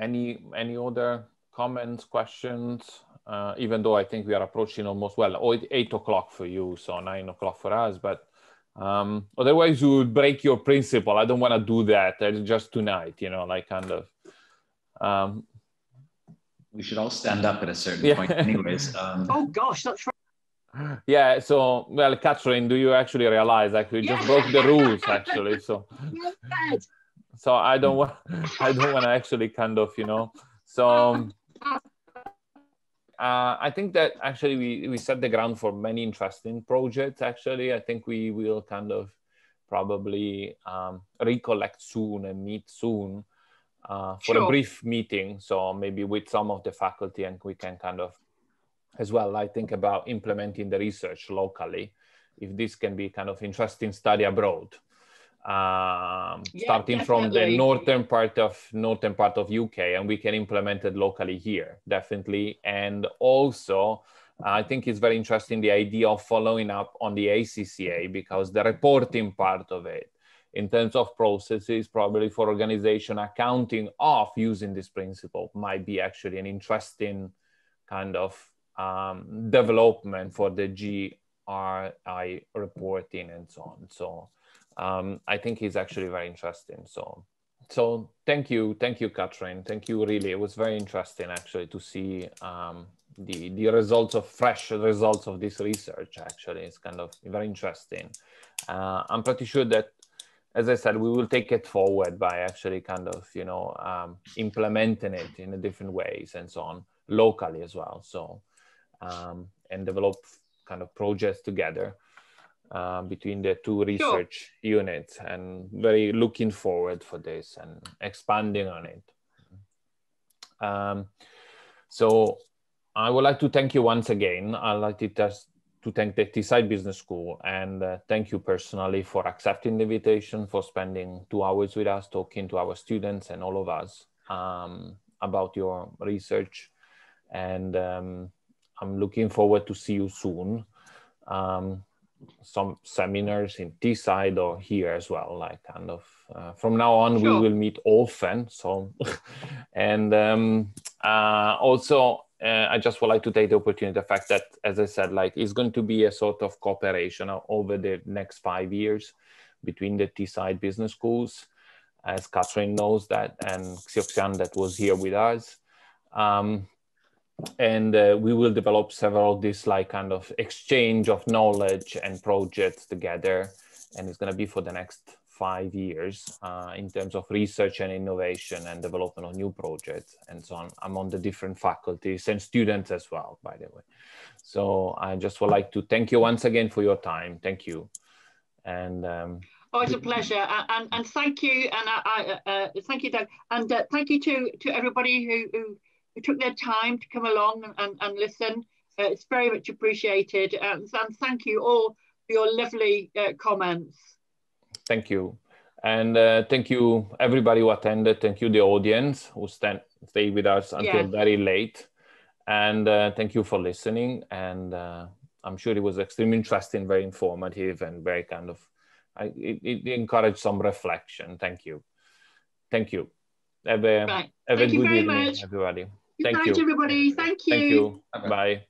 Any any other comments, questions? Uh, even though I think we are approaching almost well eight o'clock for you, so nine o'clock for us. But um, otherwise, you would break your principle. I don't want to do that. Uh, just tonight, you know, like kind of. Um, we should all stand up at a certain yeah. point, anyways. Um, oh gosh, that's right yeah so well catherine do you actually realize like we just broke the rules actually so so i don't want i don't want to actually kind of you know so um, uh, i think that actually we, we set the ground for many interesting projects actually i think we will kind of probably um, recollect soon and meet soon uh, for sure. a brief meeting so maybe with some of the faculty and we can kind of as well, I think about implementing the research locally, if this can be kind of interesting study abroad. Um, yeah, starting definitely. from the northern part of northern part of UK, and we can implement it locally here, definitely. And also, I think it's very interesting the idea of following up on the ACCA because the reporting part of it, in terms of processes, probably for organization accounting of using this principle, might be actually an interesting kind of um, development for the GRI reporting and so on. So um, I think it's actually very interesting. So so thank you, thank you, Catherine. Thank you. Really, it was very interesting actually to see um, the the results of fresh results of this research. Actually, it's kind of very interesting. Uh, I'm pretty sure that as I said, we will take it forward by actually kind of, you know, um, implementing it in a different ways and so on locally as well. So um, and develop kind of projects together uh, between the two research sure. units and very looking forward for this and expanding on it. Um, so I would like to thank you once again. I'd like to, just, to thank the Teesside Business School and uh, thank you personally for accepting the invitation, for spending two hours with us, talking to our students and all of us um, about your research. And um, I'm looking forward to see you soon. Um, some seminars in Teesside or here as well. Like kind of uh, from now on, sure. we will meet often. So, and um, uh, also, uh, I just would like to take the opportunity, the fact that, as I said, like it's going to be a sort of cooperation over the next five years between the Teesside business schools, as Catherine knows that, and Xiuxian that was here with us. Um, and uh, we will develop several this like kind of exchange of knowledge and projects together. And it's going to be for the next five years uh, in terms of research and innovation and development of new projects and so on. Among the different faculties and students as well by the way. So i just would like to thank you once again for your time. Thank you. And um, Oh, it's a pleasure, and and thank you, and I, I uh, thank you, Doug, and uh, thank you to to everybody who, who, who took their time to come along and, and listen. Uh, it's very much appreciated, and, and thank you all for your lovely uh, comments. Thank you, and uh, thank you everybody who attended. Thank you the audience who stand stay with us until yeah. very late, and uh, thank you for listening. And I'm sure it was extremely interesting, very informative, and very kind of I, it, it encouraged some reflection. Thank you. Thank you. Have a, right. have Thank a good evening, much. everybody. Good Thank night, you. everybody. Thank you. Thank you. Bye. Bye.